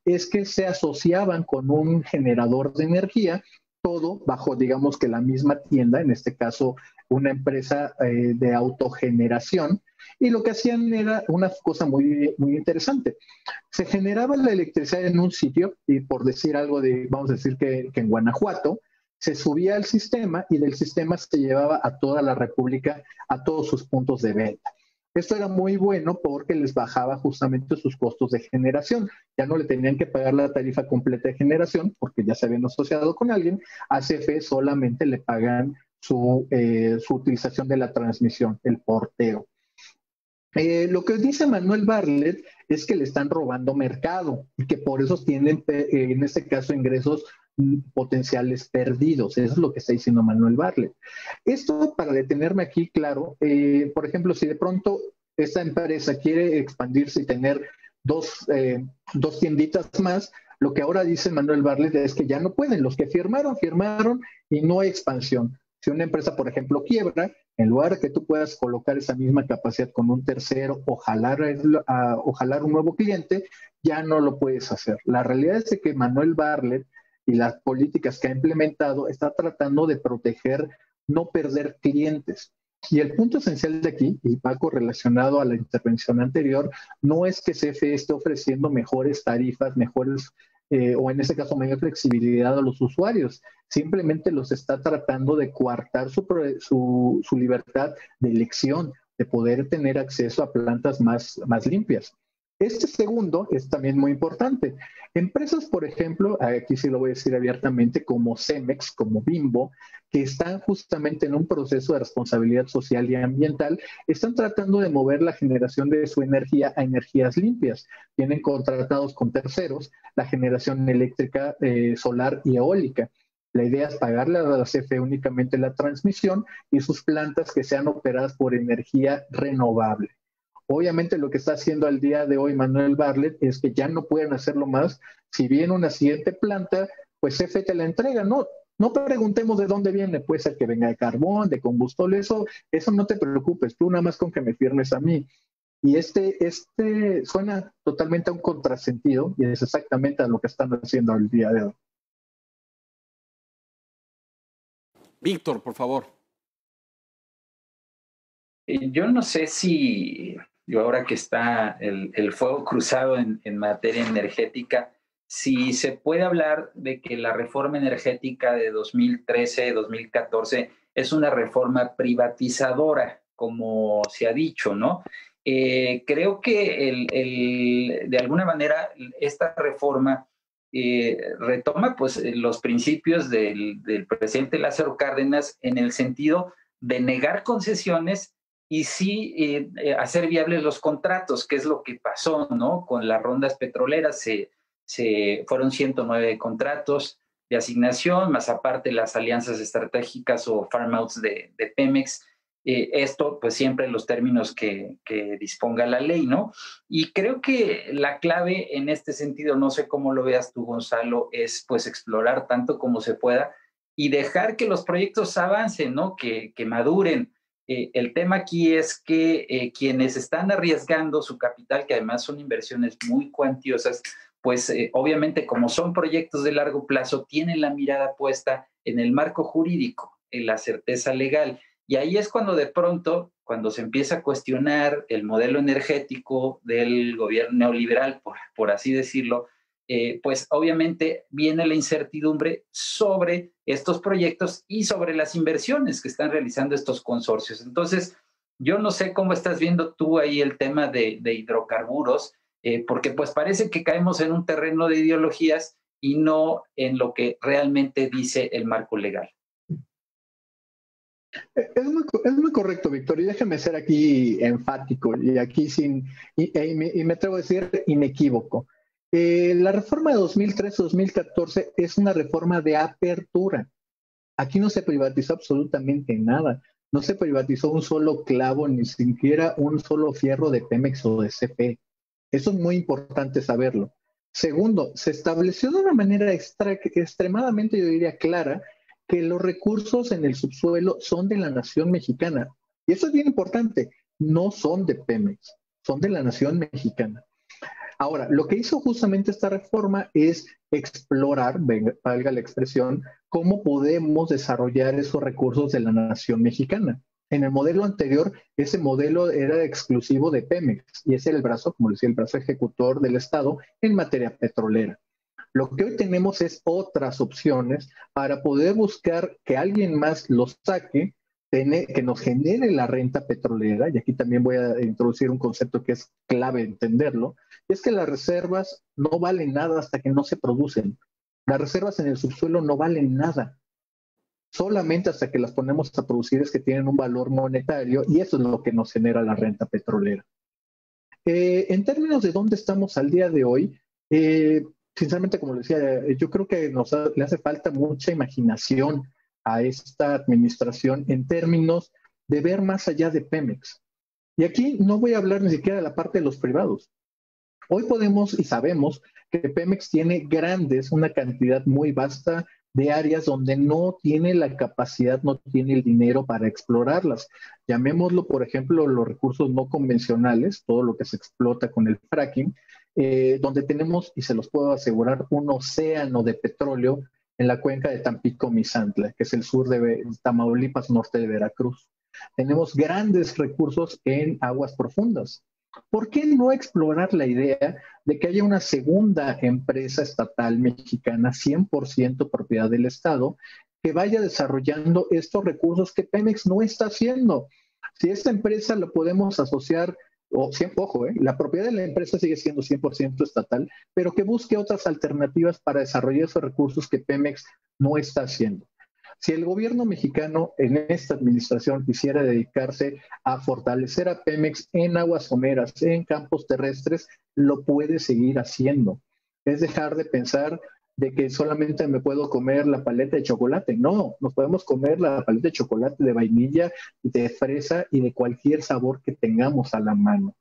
es que se asociaban con un generador de energía, todo bajo, digamos que la misma tienda, en este caso una empresa eh, de autogeneración, y lo que hacían era una cosa muy, muy interesante. Se generaba la electricidad en un sitio, y por decir algo de, vamos a decir que, que en Guanajuato, se subía al sistema y del sistema se llevaba a toda la República, a todos sus puntos de venta. Esto era muy bueno porque les bajaba justamente sus costos de generación. Ya no le tenían que pagar la tarifa completa de generación porque ya se habían asociado con alguien. A CFE solamente le pagan su, eh, su utilización de la transmisión, el porteo. Eh, lo que dice Manuel Barlet es que le están robando mercado y que por eso tienen, eh, en este caso, ingresos potenciales perdidos. Eso es lo que está diciendo Manuel Barlet. Esto, para detenerme aquí, claro, eh, por ejemplo, si de pronto esta empresa quiere expandirse y tener dos, eh, dos tienditas más, lo que ahora dice Manuel Barlet es que ya no pueden. Los que firmaron, firmaron y no hay expansión. Si una empresa, por ejemplo, quiebra, en lugar de que tú puedas colocar esa misma capacidad con un tercero o jalar, o jalar un nuevo cliente, ya no lo puedes hacer. La realidad es que Manuel Barlet y las políticas que ha implementado está tratando de proteger, no perder clientes. Y el punto esencial de aquí, y Paco relacionado a la intervención anterior, no es que CFE esté ofreciendo mejores tarifas, mejores, eh, o en este caso mayor flexibilidad a los usuarios, simplemente los está tratando de coartar su, su, su libertad de elección, de poder tener acceso a plantas más, más limpias. Este segundo es también muy importante. Empresas, por ejemplo, aquí sí lo voy a decir abiertamente, como Cemex, como Bimbo, que están justamente en un proceso de responsabilidad social y ambiental, están tratando de mover la generación de su energía a energías limpias. Tienen contratados con terceros la generación eléctrica eh, solar y eólica. La idea es pagarle a la CFE únicamente la transmisión y sus plantas que sean operadas por energía renovable. Obviamente lo que está haciendo al día de hoy Manuel Barlet es que ya no pueden hacerlo más. Si viene una siguiente planta, pues CFE te la entrega. No, no preguntemos de dónde viene, puede ser que venga de carbón, de combustible, eso, eso no te preocupes, tú nada más con que me firmes a mí. Y este, este suena totalmente a un contrasentido y es exactamente a lo que están haciendo al día de hoy. Víctor, por favor. Yo no sé si y ahora que está el, fuego cruzado en, materia energética, si se puede hablar de que la reforma energética de 2013-2014 es una reforma privatizadora, como se ha dicho, ¿no? Eh, creo que el, de alguna manera esta reforma eh, retoma pues los principios del, presidente Lázaro Cárdenas en el sentido de negar concesiones y sí eh, eh, hacer viables los contratos, que es lo que pasó, ¿no? Con las rondas petroleras se, se fueron 109 contratos de asignación, más aparte las alianzas estratégicas o farm outs de, de Pemex. Eh, esto, pues siempre en los términos que, que, disponga la ley, ¿no? Y creo que la clave en este sentido, no sé cómo lo veas tú, Gonzalo, es pues explorar tanto como se pueda y dejar que los proyectos avancen, ¿no? Que, que maduren. Eh, el tema aquí es que eh, quienes están arriesgando su capital, que además son inversiones muy cuantiosas, pues eh, obviamente como son proyectos de largo plazo, tienen la mirada puesta en el marco jurídico, en la certeza legal. Y ahí es cuando de pronto, cuando se empieza a cuestionar el modelo energético del gobierno neoliberal, por, por así decirlo, eh, pues obviamente viene la incertidumbre sobre estos proyectos y sobre las inversiones que están realizando estos consorcios. Entonces, yo no sé cómo estás viendo tú ahí el tema de, hidrocarburos, eh, porque pues parece que caemos en un terreno de ideologías y no en lo que realmente dice el marco legal. Es muy, es muy, correcto, Víctor, y déjeme ser aquí enfático y aquí sin, y, y, me, y me, atrevo a decir inequívoco. Eh, la reforma de 2013-2014 es una reforma de apertura. Aquí no se privatizó absolutamente nada. No se privatizó un solo clavo, ni siquiera un solo fierro de Pemex o de CP. Eso es muy importante saberlo. Segundo, se estableció de una manera extremadamente, yo diría, clara, que los recursos en el subsuelo son de la nación mexicana. Y eso es bien importante. No son de Pemex, son de la nación mexicana. Ahora, lo que hizo justamente esta reforma es explorar, valga la expresión, cómo podemos desarrollar esos recursos de la nación mexicana. En el modelo anterior, ese modelo era exclusivo de Pemex y ese era el brazo, como decía, el brazo ejecutor del Estado en materia petrolera. Lo que hoy tenemos es otras opciones para poder buscar que alguien más los saque que nos genere la renta petrolera, y aquí también voy a introducir un concepto que es clave entenderlo, es que las reservas no valen nada hasta que no se producen. Las reservas en el subsuelo no valen nada. Solamente hasta que las ponemos a producir es que tienen un valor monetario y eso es lo que nos genera la renta petrolera. Eh, en términos de dónde estamos al día de hoy, eh, sinceramente, como decía, yo creo que nos le hace falta mucha imaginación a esta administración en términos de ver más allá de Pemex. Y aquí no voy a hablar ni siquiera de la parte de los privados. Hoy podemos y sabemos que Pemex tiene grandes, una cantidad muy vasta de áreas donde no tiene la capacidad, no tiene el dinero para explorarlas. Llamémoslo, por ejemplo, los recursos no convencionales, todo lo que se explota con el fracking, eh, donde tenemos, y se los puedo asegurar, un océano de petróleo en la cuenca de Tampico-Misantla, que es el sur de Tamaulipas, norte de Veracruz. Tenemos grandes recursos en aguas profundas. ¿Por qué no explorar la idea de que haya una segunda empresa estatal mexicana 100% propiedad del Estado que vaya desarrollando estos recursos que Pemex no está haciendo? Si esta empresa la podemos asociar o ojo, ¿eh? la propiedad de la empresa sigue siendo 100% estatal, pero que busque otras alternativas para desarrollar esos recursos que Pemex no está haciendo. Si el gobierno mexicano en esta administración quisiera dedicarse a fortalecer a Pemex en aguas someras, en campos terrestres, lo puede seguir haciendo. Es dejar de pensar de que solamente me puedo comer la paleta de chocolate. No, nos podemos comer la paleta de chocolate de vainilla, de fresa y de cualquier sabor que tengamos a la mano.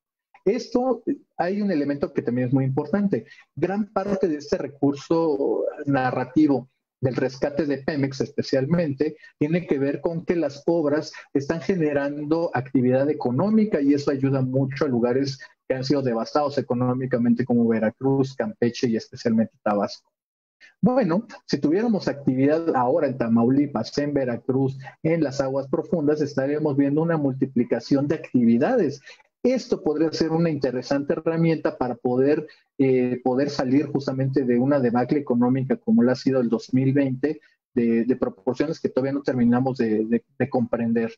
Esto hay un elemento que también es muy importante. Gran parte de este recurso narrativo del rescate de Pemex especialmente, tiene que ver con que las obras están generando actividad económica y eso ayuda mucho a lugares que han sido devastados económicamente como Veracruz, Campeche y especialmente Tabasco. Bueno, si tuviéramos actividad ahora en Tamaulipas, en Veracruz, en las aguas profundas, estaríamos viendo una multiplicación de actividades Esto podría ser una interesante herramienta para poder, eh, poder salir justamente de una debacle económica como la ha sido el 2020, de, proporciones que todavía no terminamos de, comprender.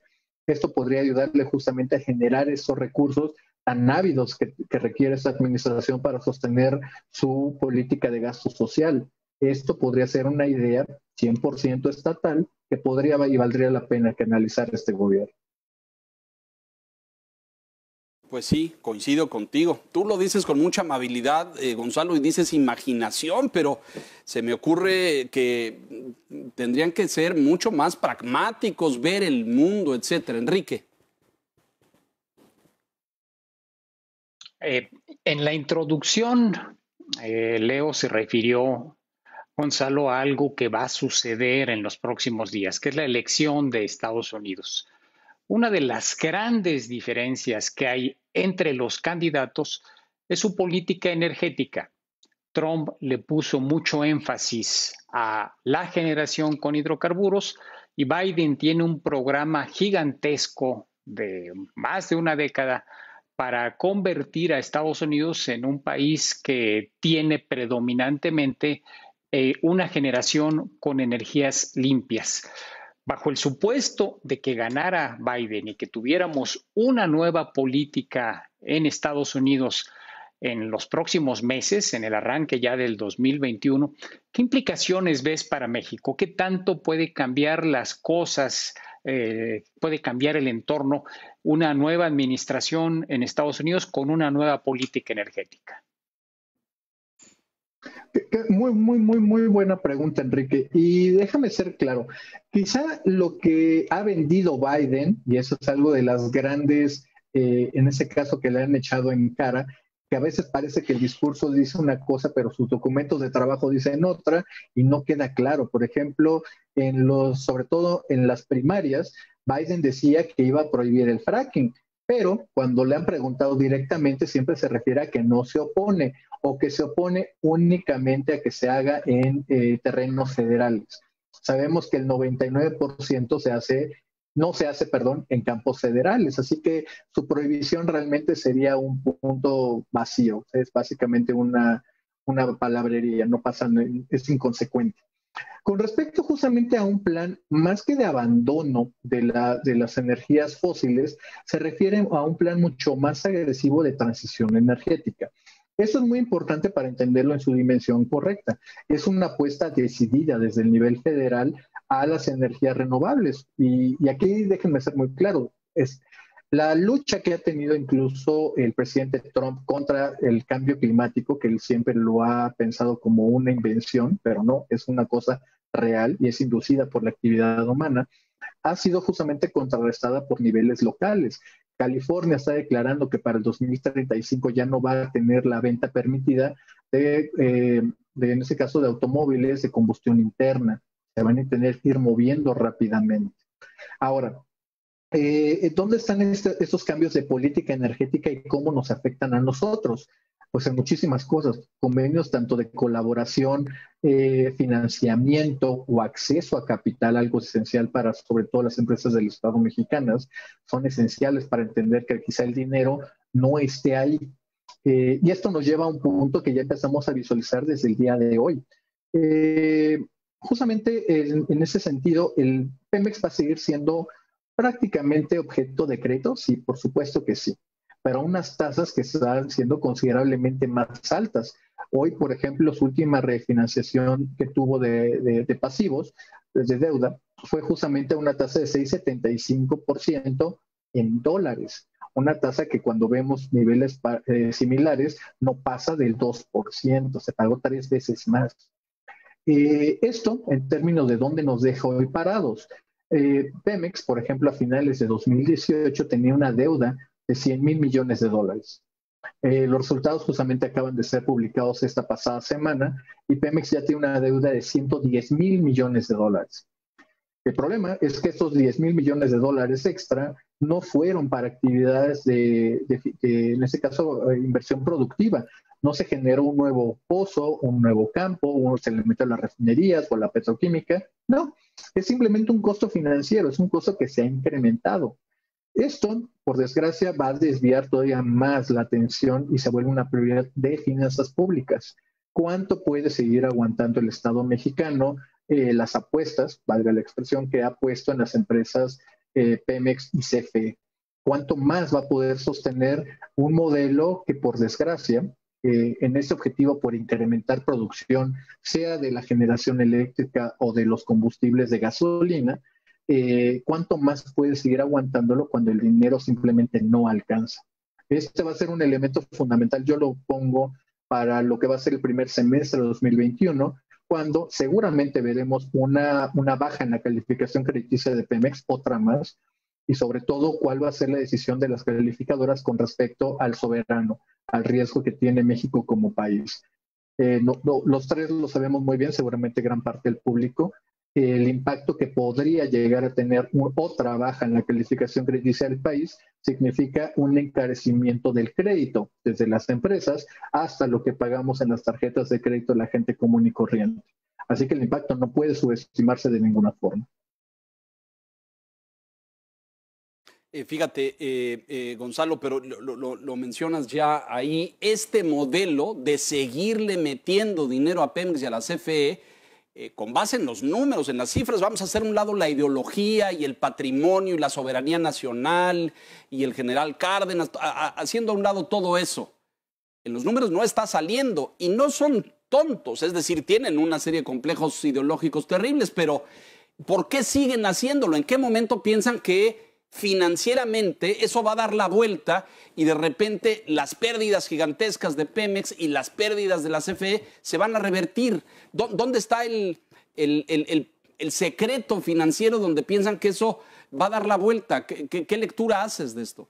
Esto podría ayudarle justamente a generar esos recursos tan ávidos que, que requiere esta administración para sostener su política de gasto social. Esto podría ser una idea 100% estatal que podría y valdría la pena que analizar este gobierno. Pues sí, coincido contigo. Tú lo dices con mucha amabilidad, eh, Gonzalo, y dices imaginación, pero se me ocurre que tendrían que ser mucho más pragmáticos, ver el mundo, etcétera. Enrique. Eh, en la introducción, eh, Leo se refirió, Gonzalo, a algo que va a suceder en los próximos días, que es la elección de Estados Unidos. Una de las grandes diferencias que hay entre los candidatos es su política energética. Trump le puso mucho énfasis a la generación con hidrocarburos y Biden tiene un programa gigantesco de más de una década para convertir a Estados Unidos en un país que tiene predominantemente eh, una generación con energías limpias bajo el supuesto de que ganara Biden y que tuviéramos una nueva política en Estados Unidos en los próximos meses, en el arranque ya del 2021, ¿qué implicaciones ves para México? ¿Qué tanto puede cambiar las cosas, eh, puede cambiar el entorno una nueva administración en Estados Unidos con una nueva política energética? Muy, muy, muy, muy buena pregunta, Enrique. Y déjame ser claro, quizá lo que ha vendido Biden, y eso es algo de las grandes, eh, en ese caso que le han echado en cara, que a veces parece que el discurso dice una cosa, pero sus documentos de trabajo dicen otra y no queda claro. Por ejemplo, en los, sobre todo en las primarias, Biden decía que iba a prohibir el fracking, pero cuando le han preguntado directamente siempre se refiere a que no se opone o que se opone únicamente a que se haga en eh, terrenos federales. Sabemos que el 99% se hace, no se hace, perdón, en campos federales, así que su prohibición realmente sería un punto vacío, es básicamente una, una palabrería, no pasa, es inconsecuente. Con respecto justamente a un plan, más que de abandono de, la, de las energías fósiles, se refiere a un plan mucho más agresivo de transición energética. Eso es muy importante para entenderlo en su dimensión correcta. Es una apuesta decidida desde el nivel federal a las energías renovables. Y, aquí déjenme ser muy claro, es la lucha que ha tenido incluso el presidente Trump contra el cambio climático, que él siempre lo ha pensado como una invención, pero no, es una cosa real y es inducida por la actividad humana, ha sido justamente contrarrestada por niveles locales. California está declarando que para el 2035 ya no va a tener la venta permitida de, eh, en ese caso, de automóviles de combustión interna. Se van a tener que ir moviendo rápidamente. Ahora, eh, ¿dónde están este, estos cambios de política energética y cómo nos afectan a nosotros? Pues en muchísimas cosas, convenios tanto de colaboración, eh, financiamiento o acceso a capital, algo esencial para sobre todo las empresas del Estado mexicanas, son esenciales para entender que quizá el dinero no esté ahí. Eh, y esto nos lleva a un punto que ya empezamos a visualizar desde el día de hoy. Eh, justamente en, ese sentido, el Pemex va a seguir siendo prácticamente objeto de crédito, sí, por supuesto que sí pero unas tasas que están siendo considerablemente más altas. Hoy, por ejemplo, su última refinanciación que tuvo de, pasivos, de deuda, fue justamente una tasa de 6,75% en dólares. Una tasa que cuando vemos niveles eh, similares no pasa del 2%, se pagó tres veces más. Eh, esto en términos de dónde nos deja hoy parados. Eh, Pemex, por ejemplo, a finales de 2018 tenía una deuda de 100 mil millones de dólares. Eh, los resultados justamente acaban de ser publicados esta pasada semana y Pemex ya tiene una deuda de 110 mil millones de dólares. El problema es que estos 10 mil millones de dólares extra no fueron para actividades de, en este caso, eh, inversión productiva. No se generó un nuevo pozo, un nuevo campo, uno se le a las refinerías o a la petroquímica. No, es simplemente un costo financiero, es un costo que se ha incrementado. Esto por desgracia, va a desviar todavía más la atención y se vuelve una prioridad de finanzas públicas. ¿Cuánto puede seguir aguantando el Estado mexicano eh, las apuestas, valga la expresión, que ha puesto en las empresas eh, Pemex y CFE? ¿Cuánto más va a poder sostener un modelo que, por desgracia, eh, en este objetivo por incrementar producción, sea de la generación eléctrica o de los combustibles de gasolina, eh, ¿cuánto más puede seguir aguantándolo cuando el dinero simplemente no alcanza? Este va a ser un elemento fundamental. Yo lo pongo para lo que va a ser el primer semestre de 2021, cuando seguramente veremos una, una baja en la calificación crediticia de Pemex, otra más, y sobre todo cuál va a ser la decisión de las calificadoras con respecto al soberano, al riesgo que tiene México como país. Eh, los tres lo sabemos muy bien, seguramente gran parte del público, el impacto que podría llegar a tener otra baja en la calificación crediticia del país significa un encarecimiento del crédito, desde las empresas hasta lo que pagamos en las tarjetas de crédito de la gente común y corriente. Así que el impacto no puede subestimarse de ninguna forma. Eh, fíjate, eh, eh, Gonzalo, pero lo, mencionas ya ahí, este modelo de seguirle metiendo dinero a Pemex y a la CFE, con base en los números, en las cifras, vamos a hacer un lado la ideología y el patrimonio y la soberanía nacional y el general Cárdenas, haciendo a un lado todo eso. En los números no está saliendo y no son tontos, es decir, tienen una serie de complejos ideológicos terribles, pero ¿por qué siguen haciéndolo? ¿En qué momento piensan que financieramente eso va a dar la vuelta y de repente las pérdidas gigantescas de Pemex y las pérdidas de la CFE se van a revertir. ¿Dónde está el, secreto financiero donde piensan que eso va a dar la vuelta? ¿Qué, lectura haces de esto?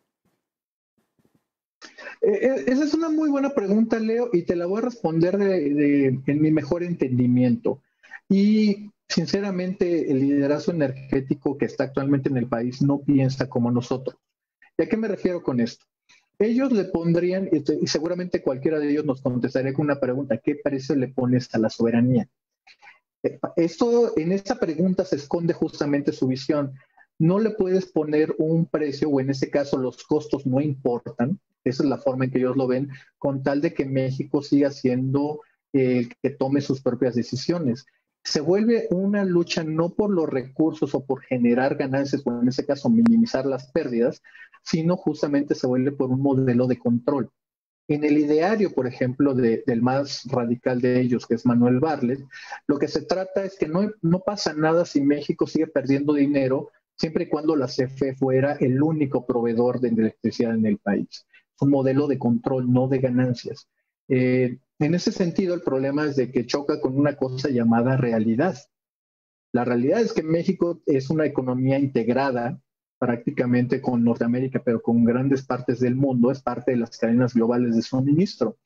Eh, eh, esa es una muy buena pregunta, Leo, y te la voy a responder en mi mejor entendimiento. Y sinceramente, el liderazgo energético que está actualmente en el país no piensa como nosotros. ¿Y a qué me refiero con esto? Ellos le pondrían, y seguramente cualquiera de ellos nos contestaría con una pregunta, ¿qué precio le pones a la soberanía? Esto, en esta pregunta se esconde justamente su visión. No le puedes poner un precio, o en este caso los costos no importan, esa es la forma en que ellos lo ven, con tal de que México siga siendo el que tome sus propias decisiones se vuelve una lucha no por los recursos o por generar ganancias, o en ese caso minimizar las pérdidas, sino justamente se vuelve por un modelo de control. En el ideario, por ejemplo, del más radical de ellos, que es Manuel Barlet, lo que se trata es que no, no pasa nada si México sigue perdiendo dinero siempre y cuando la CFE fuera el único proveedor de electricidad en el país. Es un modelo de control, no de ganancias. Eh, en ese sentido, el problema es de que choca con una cosa llamada realidad. La realidad es que México es una economía integrada prácticamente con Norteamérica, pero con grandes partes del mundo, es parte de las cadenas globales de suministro.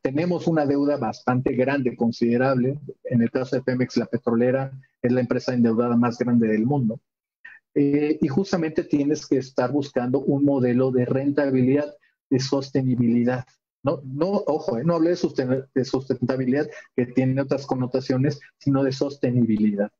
Tenemos una deuda bastante grande, considerable. En el caso de Pemex, la petrolera es la empresa endeudada más grande del mundo. Eh, y justamente tienes que estar buscando un modelo de rentabilidad, de sostenibilidad. No, no ojo, eh, no hablé de, sustentabilidad, que tiene otras connotaciones, sino de sostenibilidad.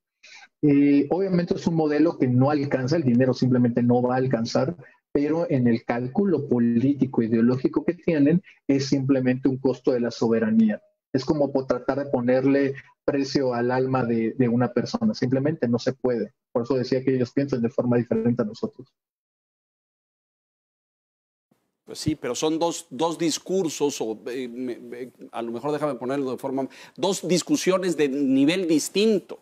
Eh, obviamente es un modelo que no alcanza, el dinero simplemente no va a alcanzar, pero en el cálculo político ideológico que tienen es simplemente un costo de la soberanía. Es como tratar de ponerle precio al alma de, de una persona, simplemente no se puede. Por eso decía que ellos piensan de forma diferente a nosotros. Pues sí, pero son dos, dos discursos, o eh, a lo mejor déjame ponerlo de forma, dos discusiones de nivel distinto.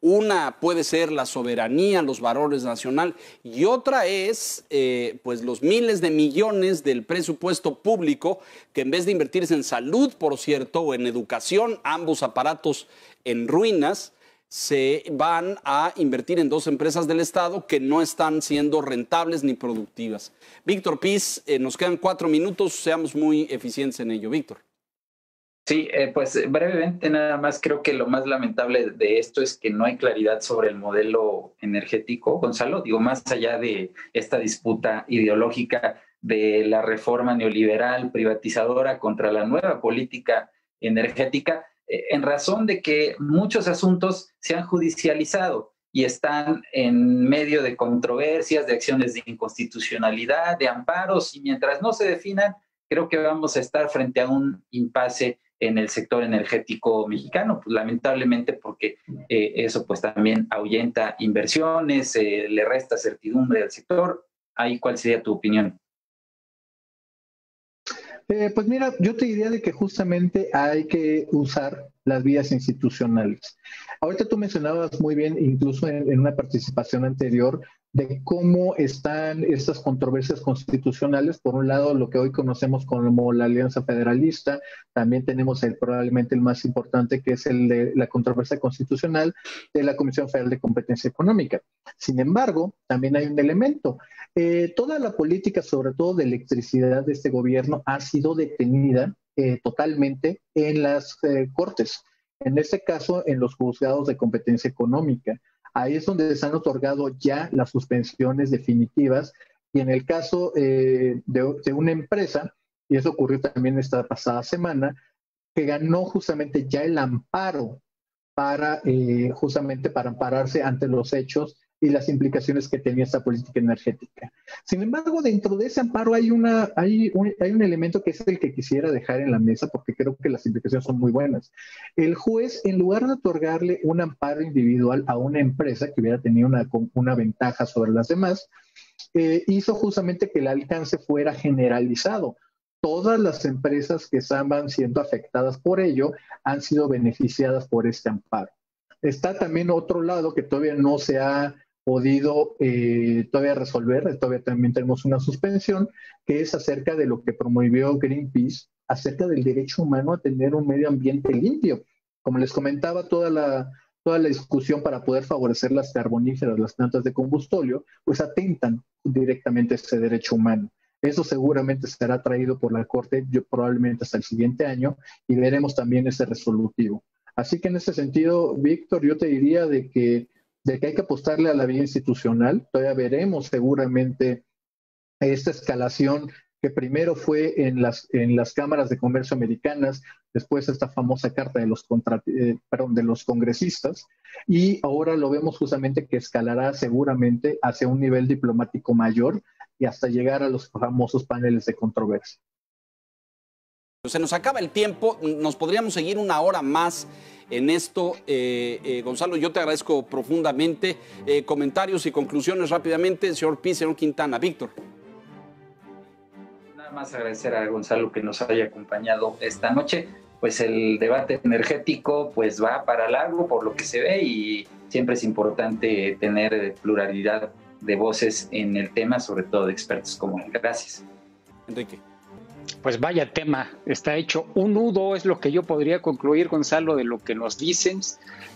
Una puede ser la soberanía, los valores nacional, y otra es eh, pues los miles de millones del presupuesto público que en vez de invertirse en salud, por cierto, o en educación, ambos aparatos en ruinas, se van a invertir en dos empresas del Estado que no están siendo rentables ni productivas. Víctor Piz, eh, nos quedan cuatro minutos, seamos muy eficientes en ello. Víctor. Sí, eh, pues brevemente nada más creo que lo más lamentable de esto es que no hay claridad sobre el modelo energético, Gonzalo, digo, más allá de esta disputa ideológica de la reforma neoliberal privatizadora contra la nueva política energética, en razón de que muchos asuntos se han judicializado y están en medio de controversias, de acciones de inconstitucionalidad, de amparos, y mientras no se definan, creo que vamos a estar frente a un impasse en el sector energético mexicano, pues lamentablemente porque eh, eso pues también ahuyenta inversiones, eh, le resta certidumbre al sector. Ahí, ¿cuál sería tu opinión? Eh, pues mira, yo te diría de que justamente hay que usar las vías institucionales. Ahorita tú mencionabas muy bien, incluso en, una participación anterior, de cómo están estas controversias constitucionales. Por un lado, lo que hoy conocemos como la Alianza Federalista, también tenemos el, probablemente el más importante, que es el de la controversia constitucional de la Comisión Federal de Competencia Económica. Sin embargo, también hay un elemento. Eh, toda la política, sobre todo de electricidad de este gobierno, ha sido detenida eh, totalmente en las eh, cortes. En este caso, en los juzgados de competencia económica. Ahí es donde se han otorgado ya las suspensiones definitivas. Y en el caso eh, de, una empresa, y eso ocurrió también esta pasada semana, que ganó justamente ya el amparo para justamente para ampararse ante los hechos y las implicaciones que tenía esta política energética. Sin embargo, dentro de ese amparo hay, una, hay, un, hay un elemento que es el que quisiera dejar en la mesa porque creo que las implicaciones son muy buenas. El juez, en lugar de otorgarle un amparo individual a una empresa que hubiera tenido una, una ventaja sobre las demás, eh, hizo justamente que el alcance fuera generalizado todas las empresas que estaban siendo afectadas por ello han sido beneficiadas por este amparo. Está también otro lado que todavía no se ha podido eh, todavía resolver, todavía también tenemos una suspensión, que es acerca de lo que promovió Greenpeace, acerca del derecho humano a tener un medio ambiente limpio. Como les comentaba, toda la, toda la discusión para poder favorecer las carboníferas, las plantas de combustóleo, pues atentan directamente a ese derecho humano. Eso seguramente será traído por la Corte, yo, probablemente hasta el siguiente año, y veremos también ese resolutivo. Así que en ese sentido, Víctor, yo te diría de que de que hay que apostarle a la vía institucional. Todavía veremos seguramente esta escalación que primero fue en las, en las cámaras de comercio americanas, después esta famosa carta de los, eh, de los congresistas, y ahora lo vemos justamente que escalará seguramente hacia un nivel diplomático mayor y hasta llegar a los famosos paneles de controversia. Se nos acaba el tiempo, nos podríamos seguir una hora más en esto. Eh, eh, Gonzalo, yo te agradezco profundamente. Eh, comentarios y conclusiones rápidamente, señor Pi, señor Quintana. Víctor. Nada más agradecer a Gonzalo que nos haya acompañado esta noche. Pues el debate energético pues va para largo por lo que se ve y siempre es importante tener pluralidad de voces en el tema, sobre todo de expertos como él. Gracias. Enrique. Pues vaya tema, está hecho un nudo, es lo que yo podría concluir, Gonzalo, de lo que nos dicen,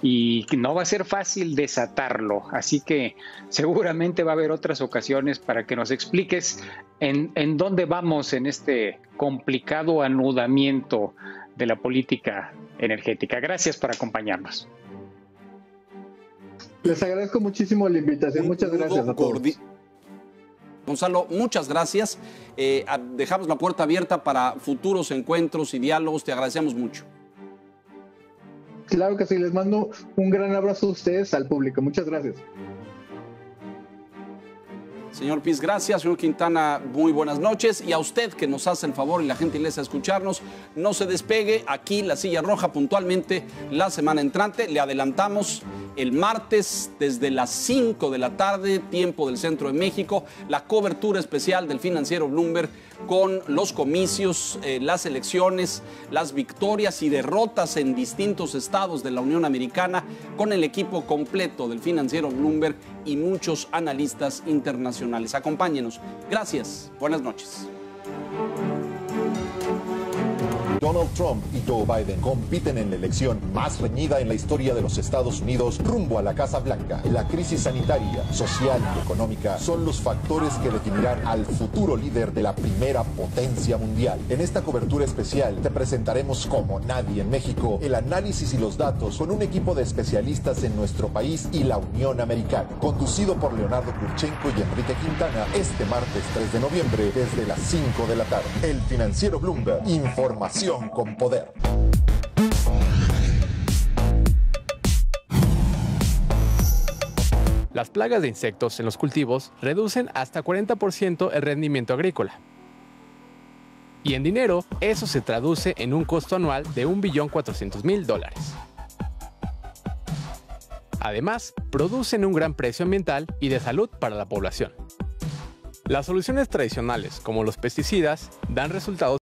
y no va a ser fácil desatarlo, así que seguramente va a haber otras ocasiones para que nos expliques en, en dónde vamos en este complicado anudamiento de la política energética. Gracias por acompañarnos. Les agradezco muchísimo la invitación, muchas gracias a todos. Gonzalo, muchas gracias. Eh, dejamos la puerta abierta para futuros encuentros y diálogos. Te agradecemos mucho. Claro que sí, les mando un gran abrazo a ustedes, al público. Muchas gracias. Señor Piz, gracias. Señor Quintana, muy buenas noches. Y a usted que nos hace el favor y la gentileza de escucharnos, no se despegue. Aquí la silla roja puntualmente la semana entrante. Le adelantamos el martes desde las 5 de la tarde, tiempo del centro de México, la cobertura especial del financiero Bloomberg con los comicios, eh, las elecciones, las victorias y derrotas en distintos estados de la Unión Americana, con el equipo completo del financiero Bloomberg y muchos analistas internacionales. Acompáñenos. Gracias. Buenas noches. Donald Trump y Joe Biden compiten en la elección más reñida en la historia de los Estados Unidos rumbo a la Casa Blanca. La crisis sanitaria, social y económica son los factores que definirán al futuro líder de la primera potencia mundial. En esta cobertura especial te presentaremos como nadie en México el análisis y los datos con un equipo de especialistas en nuestro país y la Unión Americana. Conducido por Leonardo Kurchenko y Enrique Quintana este martes 3 de noviembre desde las 5 de la tarde. El financiero Bloomberg. Información con poder. Las plagas de insectos en los cultivos reducen hasta 40% el rendimiento agrícola. Y en dinero, eso se traduce en un costo anual de 1.400.000 dólares. Además, producen un gran precio ambiental y de salud para la población. Las soluciones tradicionales, como los pesticidas, dan resultados